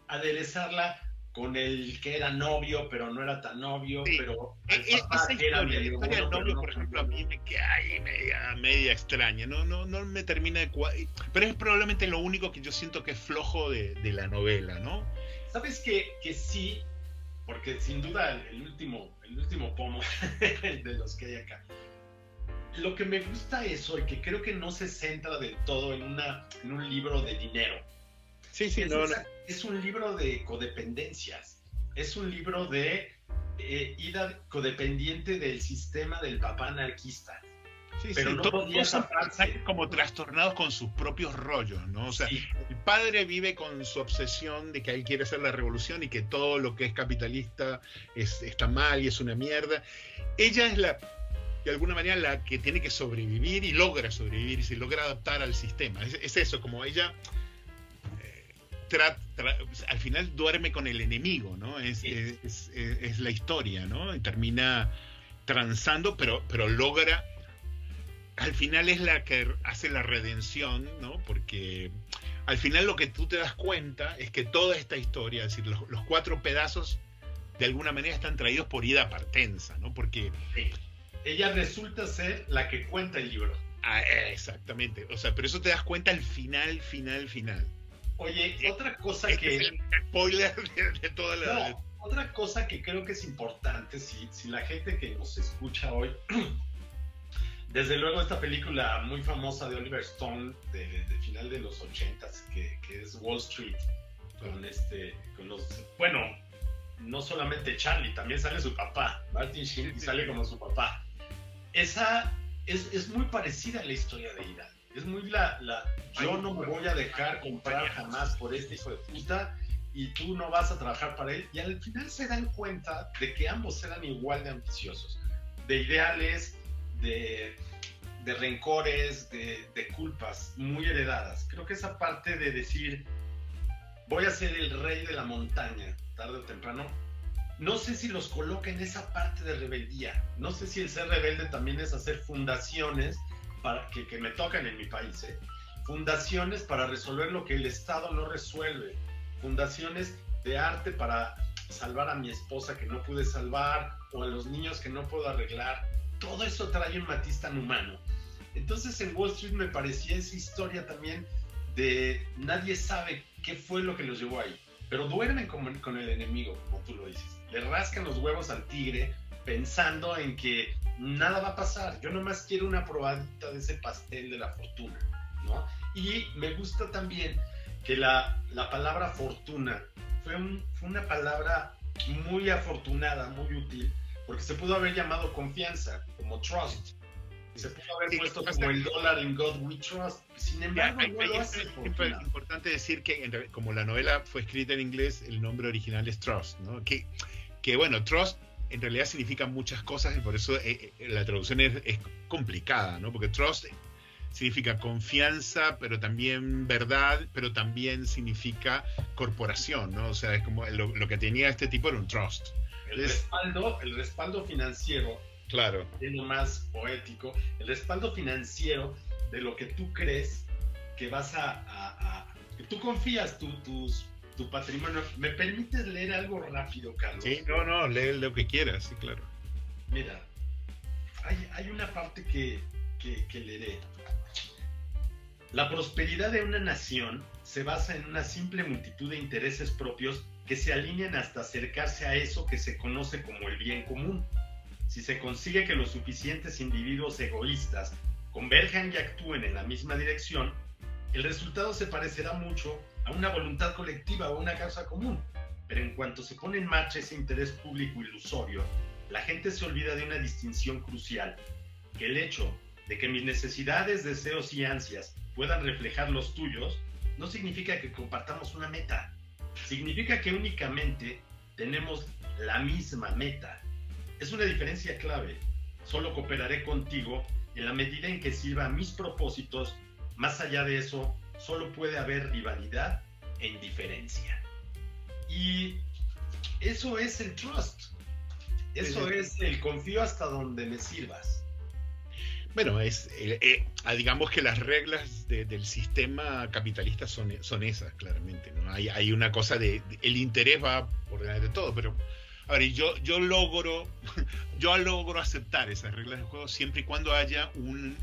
Speaker 2: aderezarla con el que era novio, pero no era tan novio, pero
Speaker 1: e, e, esa historia, la historia del novio, por ejemplo, a mí me queda ahí media, media extraña, no, no, no me termina de pero es probablemente lo único que yo siento que es flojo de, de la novela, ¿no?
Speaker 2: Sabes que, que sí, porque sin duda el último, el último pomo <laughs> de los que hay acá lo que me gusta eso y que creo que no se centra del todo en, una, en un libro de dinero.
Speaker 1: Sí, sí,
Speaker 2: es,
Speaker 1: no,
Speaker 2: es un libro de codependencias. Es un libro de eh, ida codependiente del sistema del papá anarquista.
Speaker 1: Sí, pero sí, no todos como trastornados con sus propios rollos, ¿no? O sea, el padre vive con su obsesión de que él quiere hacer la revolución y que todo lo que es capitalista es, está mal y es una mierda. Ella es la de alguna manera la que tiene que sobrevivir y logra sobrevivir y se logra adaptar al sistema. Es, eso, como ella al final duerme con el enemigo, ¿no? Es, es, la historia, ¿no? Y termina transando, pero, pero logra, al final es la que hace la redención, ¿no? Porque al final lo que tú te das cuenta es que toda esta historia, es decir, los, los cuatro pedazos de alguna manera están traídos por Ida Partenza, ¿no? Porque
Speaker 2: ella resulta ser la que cuenta el libro.
Speaker 1: Ah, exactamente. O sea, pero eso te das cuenta al final, final, final.
Speaker 2: Oye, otra cosa que.
Speaker 1: Es el spoiler de, toda la.
Speaker 2: otra cosa que creo que es importante, si, si la gente que nos escucha hoy. <clears throat> Desde luego, esta película muy famosa de Oliver Stone, de, final de los 80 que, que es Wall Street, con este. con los. Bueno, no solamente Charlie, también sale su papá, Martin Sheen, y sale como su papá esa es, muy parecida a la historia de Ida. Es muy la, la yo no me voy a dejar comprar jamás por este hijo de puta y tú no vas a trabajar para él. Y al final se dan cuenta de que ambos eran igual de ambiciosos, de ideales, de, rencores, de, de, culpas muy heredadas. Creo que esa parte de decir, voy a ser el rey de la montaña, tarde o temprano, no sé si los coloca en esa parte de rebeldía. No sé si el ser rebelde también es hacer fundaciones que, me tocan en mi país. ¿eh? Fundaciones para resolver lo que el Estado no resuelve. Fundaciones de arte para salvar a mi esposa que no pude salvar o a los niños que no puedo arreglar. Todo eso trae un matiz tan humano. Entonces en Wall Street me parecía esa historia también de nadie sabe qué fue lo que los llevó ahí, pero duermen con, con el enemigo, como tú lo dices le rascan los huevos al tigre pensando en que nada va a pasar. Yo nomás quiero una probadita de ese pastel de la fortuna, ¿no? Y me gusta también que la, la palabra fortuna fue, fue una palabra muy afortunada, muy útil, porque se pudo haber llamado confianza, como trust. Se pudo haber puesto como el dólar en God we trust. Sin embargo,
Speaker 1: es importante decir que como la novela fue escrita en inglés, el nombre original es Trust, ¿no? Que que bueno, trust en realidad significa muchas cosas y por eso eh, eh, la traducción es, complicada, ¿no? Porque trust significa confianza, pero también verdad, pero también significa corporación, ¿no? O sea, es como lo, que tenía este tipo era un trust.
Speaker 2: El respaldo, el respaldo financiero,
Speaker 1: claro,
Speaker 2: es lo más poético, el respaldo financiero de lo que tú crees que vas a, que tú confías tus tu patrimonio. ¿Me permites leer algo rápido, Carlos?
Speaker 1: Sí, no, no, lee lo que quieras, sí, claro.
Speaker 2: Mira, hay, una parte que, que, que leeré. La prosperidad de una nación se basa en una simple multitud de intereses propios que se alinean hasta acercarse a eso que se conoce como el bien común. Si se consigue que los suficientes individuos egoístas converjan y actúen en la misma dirección, el resultado se parecerá mucho a una voluntad colectiva o una causa común. Pero en cuanto se pone en marcha ese interés público ilusorio, la gente se olvida de una distinción crucial, que el hecho de que mis necesidades, deseos y ansias puedan reflejar los tuyos, no significa que compartamos una meta. significa que únicamente tenemos la misma meta. Es una diferencia clave. Solo cooperaré contigo en la medida en que sirva a mis propósitos. Más allá de eso, solo puede haber rivalidad e indiferencia. Y eso es el trust. Eso es el confío hasta donde me sirvas.
Speaker 1: Bueno, es, eh, eh, ah, digamos que las reglas del sistema capitalista son, son esas, claramente. ¿no? Hay, hay una cosa de, el interés va por delante de todo, pero a ver, yo, yo logro, <laughs> yo logro aceptar esas reglas del juego siempre y cuando haya un,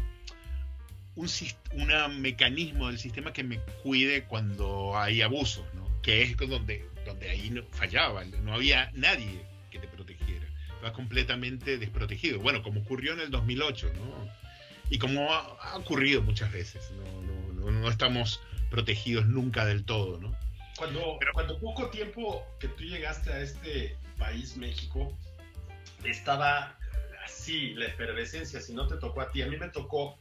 Speaker 1: un una mecanismo del sistema que me cuide cuando hay abusos, ¿no? que es donde, donde ahí no, fallaba, no había nadie que te protegiera, estaba completamente desprotegido. Bueno, como ocurrió en el 2008, ¿no? Y como ha, ocurrido muchas veces, no, no, no, estamos protegidos nunca del todo, ¿no?
Speaker 2: Cuando, cuando poco tiempo que tú llegaste a este país, México, estaba así la efervescencia, si no te tocó a ti, a mí me tocó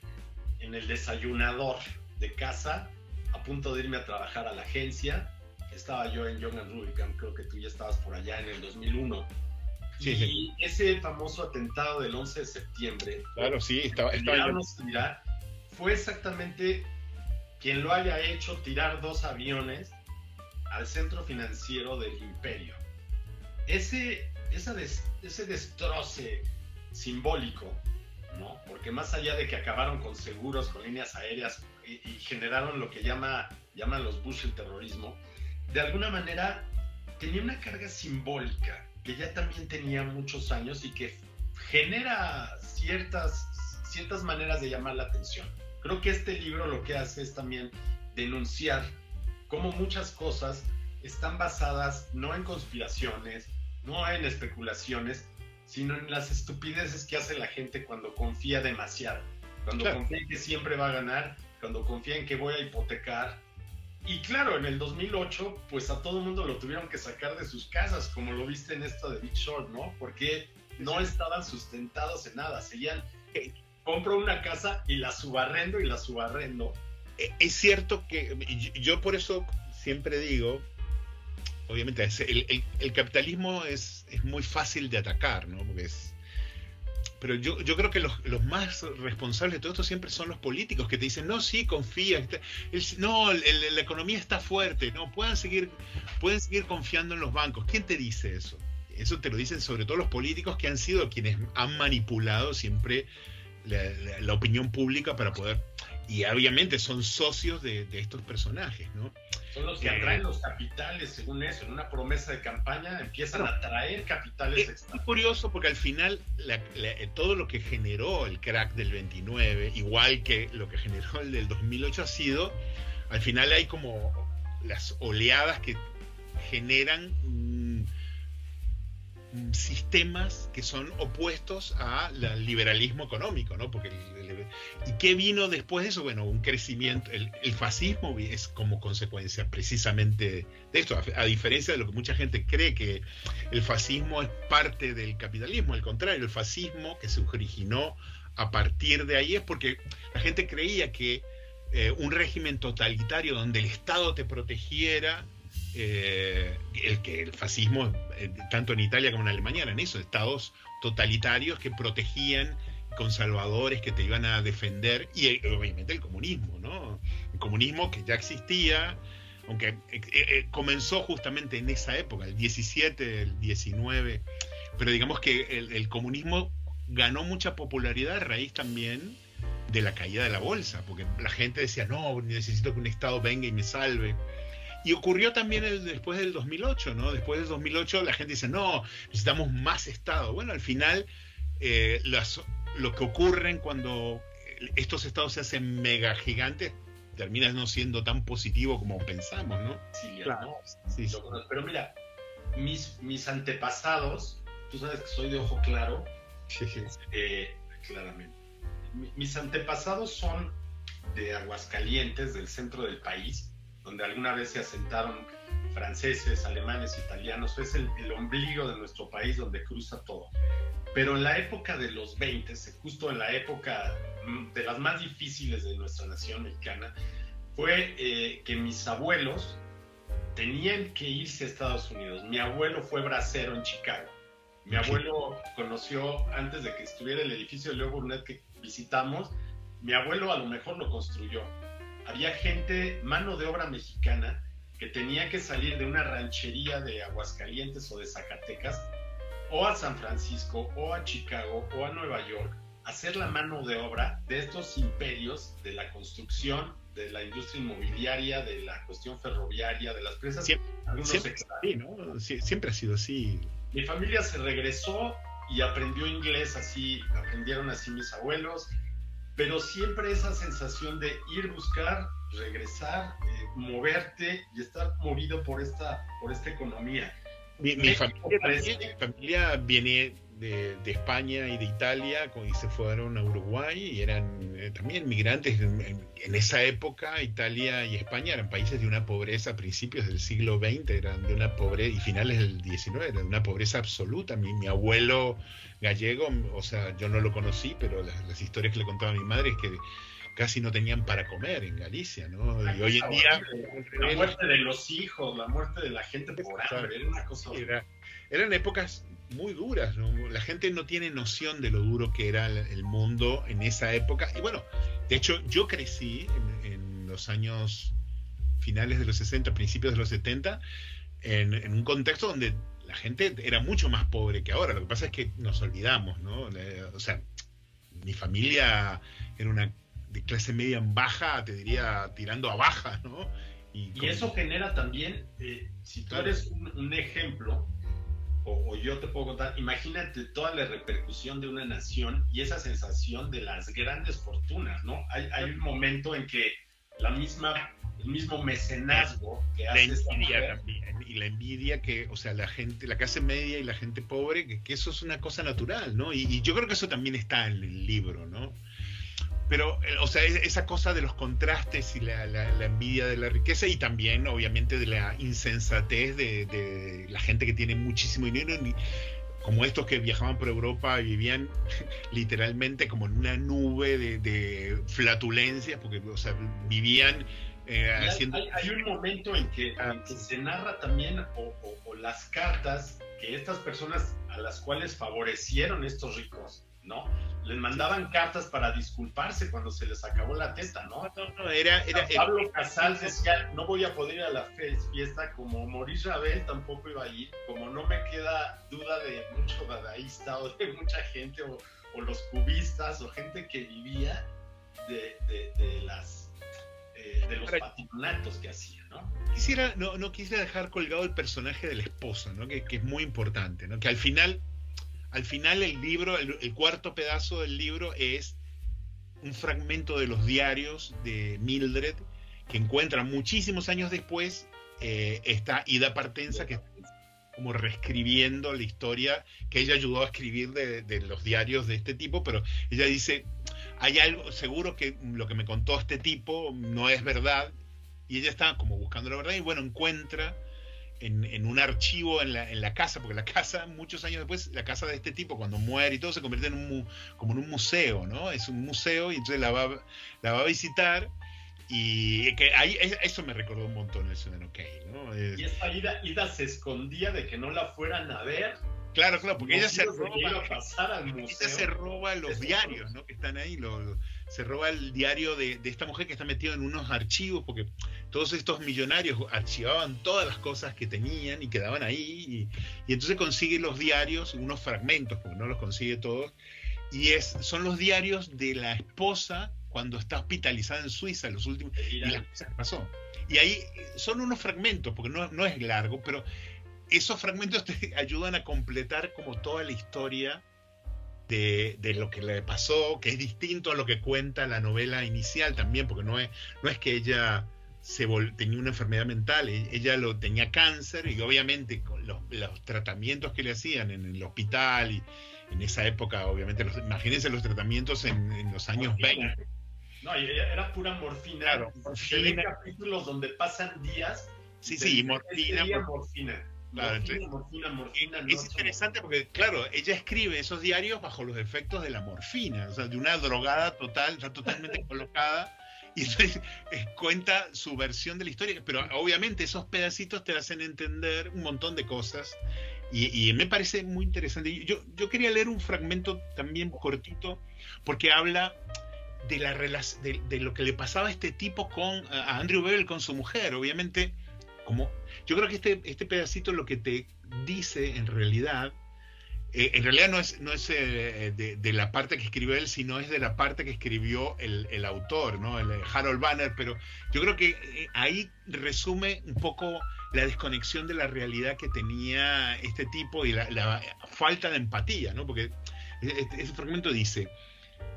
Speaker 2: en el desayunador de casa, a punto de irme a trabajar a la agencia, estaba yo en Young and Rubicam, creo que tú ya estabas por allá en el 2001. Sí, y ese famoso atentado del 11 de septiembre,
Speaker 1: claro, sí, estaba,
Speaker 2: estaba fue exactamente quien lo haya hecho tirar dos aviones al centro financiero del imperio. Ese, ese destroce simbólico, ¿no? porque más allá de que acabaron con seguros, con líneas aéreas y, generaron lo que llama, llaman los Bush el terrorismo, de alguna manera tenía una carga simbólica que ya también tenía muchos años y que genera ciertas, ciertas maneras de llamar la atención. Creo que este libro lo que hace es también denunciar cómo muchas cosas están basadas no en conspiraciones, no en especulaciones, sino en las estupideces que hace la gente cuando confía demasiado, cuando confía en que siempre va a ganar, cuando confía en que voy a hipotecar, y claro, en el 2008, pues a todo el mundo lo tuvieron que sacar de sus casas, como lo viste en esto de Big Short, ¿no? Porque no estaban sustentados en nada, seguían, compro una casa y la subarrendo y la subarrendo.
Speaker 1: E, es cierto que yo por eso siempre digo, obviamente, el, el, capitalismo es, es, muy fácil de atacar, ¿no? Porque es, pero yo, yo creo que los, los, más responsables de todo esto siempre son los políticos que te dicen, no, sí, confía, este, no, la economía está fuerte, no, puedan seguir, pueden seguir confiando en los bancos. ¿Quién te dice eso? Eso te lo dicen sobre todo los políticos que han sido quienes han manipulado siempre la opinión pública para poder y obviamente son socios de, estos personajes, ¿no?
Speaker 2: Son los que atraen los capitales, según eso, en una promesa de campaña empiezan a atraer capitales
Speaker 1: es, Es curioso porque al final todo lo que generó el crack del 29, igual que lo que generó el del 2008 ha sido, al final hay como las oleadas que generan sistemas que son opuestos al liberalismo económico, ¿no? Porque ¿Y qué vino después de eso? Bueno, un crecimiento, el, fascismo es como consecuencia precisamente de esto, a, diferencia de lo que mucha gente cree que el fascismo es parte del capitalismo, al contrario, el fascismo que se originó a partir de ahí es porque la gente creía que eh, un régimen totalitario donde el Estado te protegiera eh, el que el fascismo, eh, tanto en Italia como en Alemania, eran esos estados totalitarios que protegían conservadores que te iban a defender y eh, obviamente el comunismo, ¿no? El comunismo que ya existía, aunque comenzó justamente en esa época, el 17, el 19, pero digamos que el, el, comunismo ganó mucha popularidad a raíz también de la caída de la bolsa, porque la gente decía, no, necesito que un Estado venga y me salve. Y ocurrió también el, después del 2008, ¿no? Después del 2008 la gente dice, no, necesitamos más Estado. Bueno, al final eh, lo que ocurre cuando estos estados se hacen mega gigantes termina no siendo tan positivo como pensamos, ¿no?
Speaker 2: Sí, claro. Sí, Pero mira, mis, mis antepasados, tú sabes que soy de ojo claro, sí, eh, claramente. Mis antepasados son de Aguascalientes, del centro del país, donde alguna vez se asentaron franceses, alemanes, italianos, es el, ombligo de nuestro país donde cruza todo. Pero en la época de los 20, justo en la época mm, de las más difíciles de nuestra nación mexicana, fue eh, que mis abuelos tenían que irse a Estados Unidos. Mi abuelo fue bracero en Chicago. Mi abuelo conoció, antes de que estuviera el edificio de Leo Burnett que visitamos, mi abuelo a lo mejor lo construyó. Había gente, mano de obra mexicana, que tenía que salir de una ranchería de Aguascalientes o de Zacatecas, o a San Francisco, o a Chicago, o a Nueva York, hacer la mano de obra de estos imperios de la construcción, de la industria inmobiliaria, de la cuestión ferroviaria, de las presas.
Speaker 1: Siempre, siempre, siempre ha sido así.
Speaker 2: Mi familia se regresó y aprendió inglés así, aprendieron así mis abuelos, pero siempre esa sensación de ir, buscar, regresar, eh, moverte y estar movido por esta, por esta economía.
Speaker 1: Mi, familia, viene de, España y de Italia y se fueron a Uruguay y eran eh, también migrantes. En, esa época Italia y España eran países de una pobreza a principios del siglo XX, eran de una pobreza y finales del XIX, eran de una pobreza absoluta. Mi, mi abuelo gallego, o sea, yo no lo conocí, pero las, historias que le contaba a mi madre es que casi no tenían para comer en Galicia, ¿no?
Speaker 2: y hoy en día... La muerte de los hijos, la muerte de la gente por hambre, era una cosa...
Speaker 1: eran épocas muy duras, ¿no? La gente no tiene noción de lo duro que era el mundo en esa época. Y bueno, de hecho, yo crecí en, los años finales de los 60, principios de los 70, en, en un contexto donde la gente era mucho más pobre que ahora. Lo que pasa es que nos olvidamos, ¿no? O sea, mi familia era una de clase media en baja, te diría tirando a baja, ¿no?
Speaker 2: Y, eso genera también, eh, si tú eres un, ejemplo, o, yo te puedo contar, imagínate toda la repercusión de una nación y esa sensación de las grandes fortunas, ¿no? Hay, hay un momento en que la misma el mismo mecenazgo que hace
Speaker 1: la envidia también y la envidia que o sea la gente la clase media y la gente pobre que, eso es una cosa natural no y, yo creo que eso también está en el libro no pero eh, o sea esa cosa de los contrastes y la, envidia de la riqueza y también obviamente de la insensatez de, la gente que tiene muchísimo dinero como estos que viajaban por Europa y vivían <laughs> literalmente como en una nube de, de flatulencia, porque o sea, vivían
Speaker 2: eh, hay, un momento en que, ah. se narra también o, las cartas que estas personas a las cuales favorecieron estos ricos, ¿no? Les mandaban cartas para disculparse cuando se les acabó la teta, ¿no?
Speaker 1: era,
Speaker 2: Pablo Casal decía, no voy a poder ir a la fiesta, como Maurice Ravel tampoco iba a ir, como no me queda duda de mucho dadaísta o de mucha gente, o, los cubistas, o gente que vivía de las de los patronatos que hacía, ¿no?
Speaker 1: Quisiera, no, no quisiera dejar colgado el personaje de la esposa, ¿no? Que, es muy importante, ¿no? Que al final, al final el libro, el, cuarto pedazo del libro es un fragmento de los diarios de Mildred que encuentra muchísimos años después eh, esta Ida Partenza que está como reescribiendo la historia que ella ayudó a escribir de, de, los diarios de este tipo, pero ella dice, hay algo, seguro que lo que me contó este tipo no es verdad, y ella está como buscando la verdad y bueno, encuentra en, un archivo en la, en la, casa, porque la casa, muchos años después, la casa de este tipo, cuando muere y todo, se convierte en un, como en un museo, ¿no? Es un museo y entonces la va, la va a visitar. Y que ahí, eso me recordó un montón el Ciudadano Kane, ¿no?
Speaker 2: y esta ida, ida se escondía de que no la fueran a ver
Speaker 1: Claro, claro, porque ella se roba, se roba los diarios, ¿no? Que están ahí, se roba el diario de, esta mujer que está metida en unos archivos, porque todos estos millonarios archivaban todas las cosas que tenían y quedaban ahí, y, entonces consigue los diarios, unos fragmentos, porque no los consigue todos, y es, son los diarios de la esposa cuando está hospitalizada en Suiza, los últimos, y pasó. Y ahí son unos fragmentos, porque no, no es largo, pero esos fragmentos te <laughs> ayudan a completar como toda la historia de, lo que le pasó, que es distinto a lo que cuenta la novela inicial también, porque no es, no es que ella se tenía una enfermedad mental, e-, ella lo tenía cáncer y obviamente con los, tratamientos que le hacían en el hospital y en esa época, obviamente, los, imagínense los tratamientos en, los años 20.
Speaker 2: No, era pura morfina. Claro, morfina. Hay capítulos donde pasan días.
Speaker 1: Sí, sí, morfina. morfina es interesante porque, claro, ella escribe esos diarios bajo los efectos de la morfina, o sea, de una drogada total, está totalmente <laughs> colocada y entonces cuenta su versión de la historia, pero obviamente esos pedacitos te hacen entender un montón de cosas y, me parece muy interesante. Yo, yo quería leer un fragmento también cortito porque habla de, la de, de lo que le pasaba a este tipo con a Andrew Bebel con su mujer. Obviamente, yo creo que este, este pedacito lo que te dice en realidad eh, en realidad no es, no es eh, de, la parte que escribió él, sino es de la parte que escribió el, autor, ¿no? El, Harold Banner, pero yo creo que eh, ahí resume un poco la desconexión de la realidad que tenía este tipo y la, falta de empatía, ¿no? Porque este, ese fragmento dice,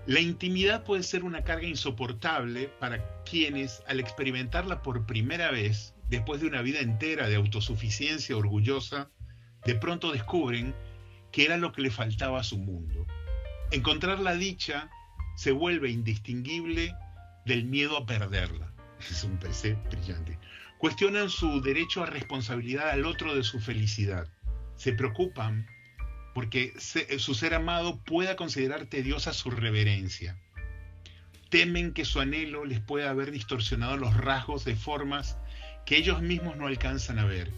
Speaker 1: la intimidad puede ser una carga insoportable para quienes, al experimentarla por primera vez, después de una vida entera de autosuficiencia orgullosa, de pronto descubren que era lo que le faltaba a su mundo. Encontrar la dicha se vuelve indistinguible del miedo a perderla. Es un PC brillante. Cuestionan su derecho a responsabilidad al otro de su felicidad. Se preocupan porque su ser amado pueda considerar tediosa su reverencia. Temen que su anhelo les pueda haber distorsionado los rasgos de formas que ellos mismos no alcanzan a ver.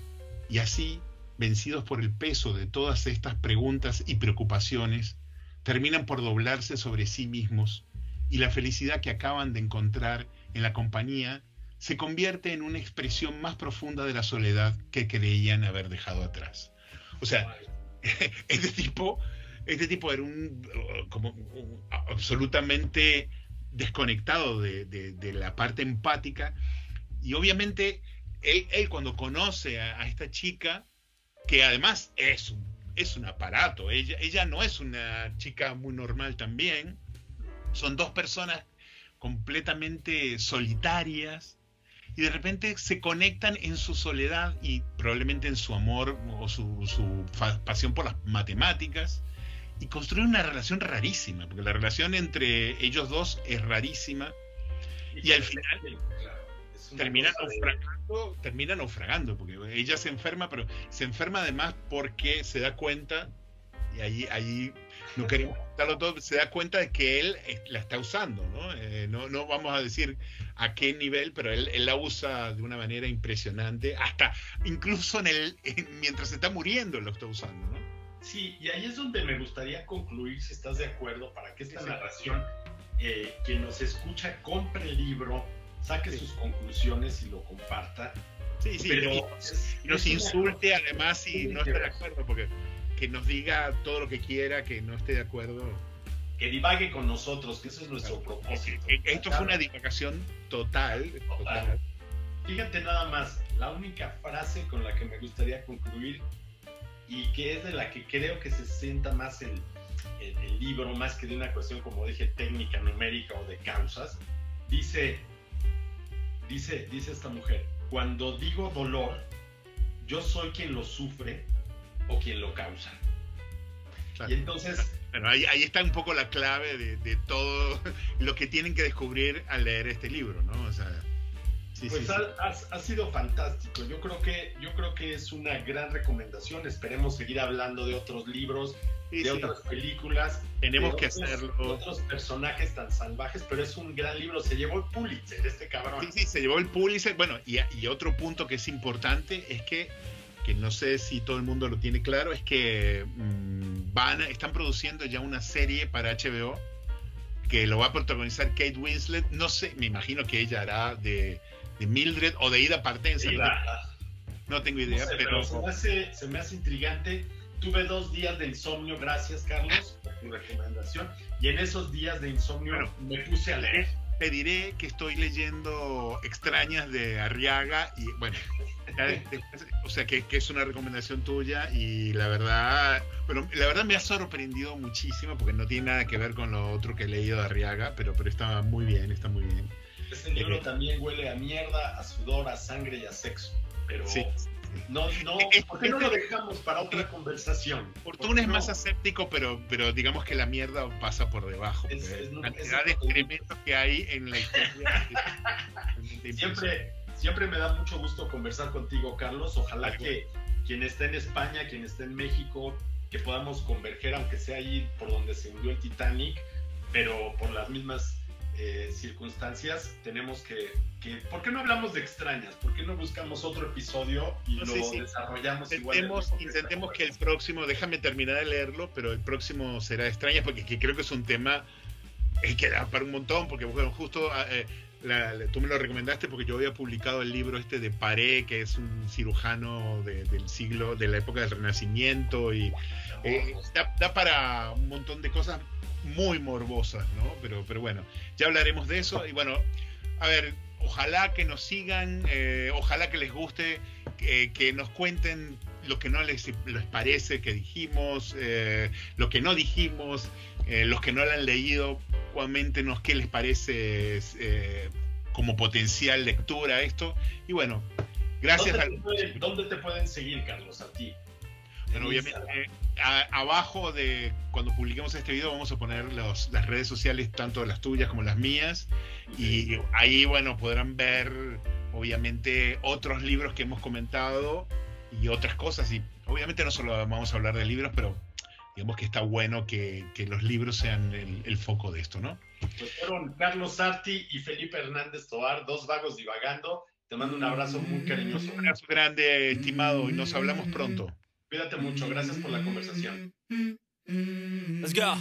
Speaker 1: Y así vencidos por el peso de todas estas preguntas y preocupaciones, terminan por doblarse sobre sí mismos y la felicidad que acaban de encontrar en la compañía se convierte en una expresión más profunda de la soledad que creían haber dejado atrás. O sea, <laughs> este tipo, este tipo era un como absolutamente desconectado de, la parte empática y obviamente él, cuando conoce a, esta chica que además es un, es un aparato. Ella, ella no es una chica muy normal también. Son dos personas completamente solitarias y de repente se conectan en su soledad y probablemente en su amor o su, su pasión por las matemáticas y construyen una relación rarísima, porque la relación entre ellos dos es rarísima y al final termina naufragando, termina naufragando, porque ella se enferma, pero se enferma además porque se da cuenta, y ahí, ahí no queremos contarlo todo, se da cuenta de que él la está usando, ¿no? Eh, no, no, vamos a decir a qué nivel, pero él, la usa de una manera impresionante, hasta incluso en el, mientras se está muriendo lo está usando, ¿no?
Speaker 2: Sí, y ahí es donde me gustaría concluir, si estás de acuerdo, para que esta narración, eh, quien nos escucha, compre el libro, saque sus conclusiones y lo comparta.
Speaker 1: Sí, sí, pero y, nos insulte además y no esté de acuerdo, porque que nos diga todo lo que quiera, que no esté de acuerdo.
Speaker 2: Que divague con nosotros, que eso es nuestro propósito.
Speaker 1: Esto fue una divagación total, total.
Speaker 2: Fíjate nada más, la única frase con la que me gustaría concluir y que es de la que creo que se sienta más el, el libro, más que de una cuestión, como dije, técnica, numérica o de causas, dice, Dice, dice esta mujer, cuando digo dolor, yo soy quien lo sufre o quien lo causa.
Speaker 1: Y entonces... Bueno, ahí, está un poco la clave de, todo <laughs> lo que tienen que descubrir al leer este libro, ¿no? O sea,
Speaker 2: pues ha, sido fantástico. Yo creo que yo creo que es una gran recomendación. Esperemos seguir hablando de otros libros de otras películas.
Speaker 1: Tenemos que hacerlo.
Speaker 2: Otros personajes tan salvajes, pero es un gran libro. Se llevó el Pulitzer, este cabrón.
Speaker 1: Sí, sí, se llevó el Pulitzer. Bueno, y, y otro punto que es importante es que, que no sé si todo el mundo lo tiene claro, es que mm, van, están produciendo ya una serie para HBO que lo va a protagonizar Kate Winslet. No sé, me imagino que ella hará de, de Mildred o de Ida Partenza. no, tengo idea, pero...
Speaker 2: se, me hace, se me hace intrigante tuve dos días de insomnio, gracias Carlos por tu recomendación, y en esos días de insomnio me puse a leer.
Speaker 1: Te diré que estoy leyendo Extrañas de Arriaga y bueno, o sea que, es una recomendación tuya y la verdad, bueno, la verdad me ha sorprendido muchísimo porque no tiene nada que ver con lo otro que he leído de Arriaga, pero, pero está muy bien, está muy bien.
Speaker 2: Este libro eh, también huele a mierda, a sudor, a sangre y a sexo, pero... Sí no, no, ¿por qué no lo dejamos para otra conversación?
Speaker 1: Fortuna es más aséptico, pero, pero digamos que la mierda pasa por debajo. la cantidad de experimentos que hay en la historia. <laughs>
Speaker 2: siempre, siempre me da mucho gusto conversar contigo, Carlos. Ojalá que quien esté en España, quien esté en México, que podamos converger, aunque sea ahí por donde se hundió el Titanic, pero por las mismas eh, circunstancias tenemos que, que, ¿Por qué no hablamos de extrañas? ¿Por qué no buscamos otro episodio y lo desarrollamos
Speaker 1: intentemos, igual? intentemos que el próximo, déjame terminar de leerlo, pero el próximo será extrañas porque creo que es un tema que da para un montón, porque bueno, justo ah, eh, tú me lo recomendaste porque yo había publicado el libro este de Paré, que es un cirujano del siglo, de la época del Renacimiento, y eh, da, para un montón de cosas muy morbosas, ¿no? Pero, pero bueno, ya hablaremos de eso, y bueno, a ver, ojalá que nos sigan, eh, ojalá que les guste, que nos cuenten lo que no les, les parece que dijimos, eh, lo que no dijimos, los que no lo han leído, coméntenos qué les parece eh, como potencial lectura esto. Y bueno, gracias
Speaker 2: ¿Dónde, te, pueden, seguir, Carlos, a ti?
Speaker 1: Bueno, obviamente, abajo de cuando publiquemos este video vamos a poner las redes sociales, tanto las tuyas como las mías. Y ahí, bueno, podrán ver, obviamente, otros libros que hemos comentado y otras cosas. Y obviamente no solo vamos a hablar de libros, pero digamos que está bueno que, los libros sean el, foco de esto, ¿no?
Speaker 2: Pues fueron Carlos Sarti y Felipe Hernández Toar, dos vagos divagando. Te mando un abrazo muy cariñoso.
Speaker 1: Un abrazo grande, estimado, y nos hablamos pronto.
Speaker 2: Cuídate mucho, gracias por la conversación. Let's go.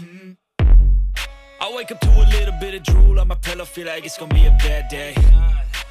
Speaker 2: I wake up to a little bit of drool on my pillow, feel like it's gonna be a bad day.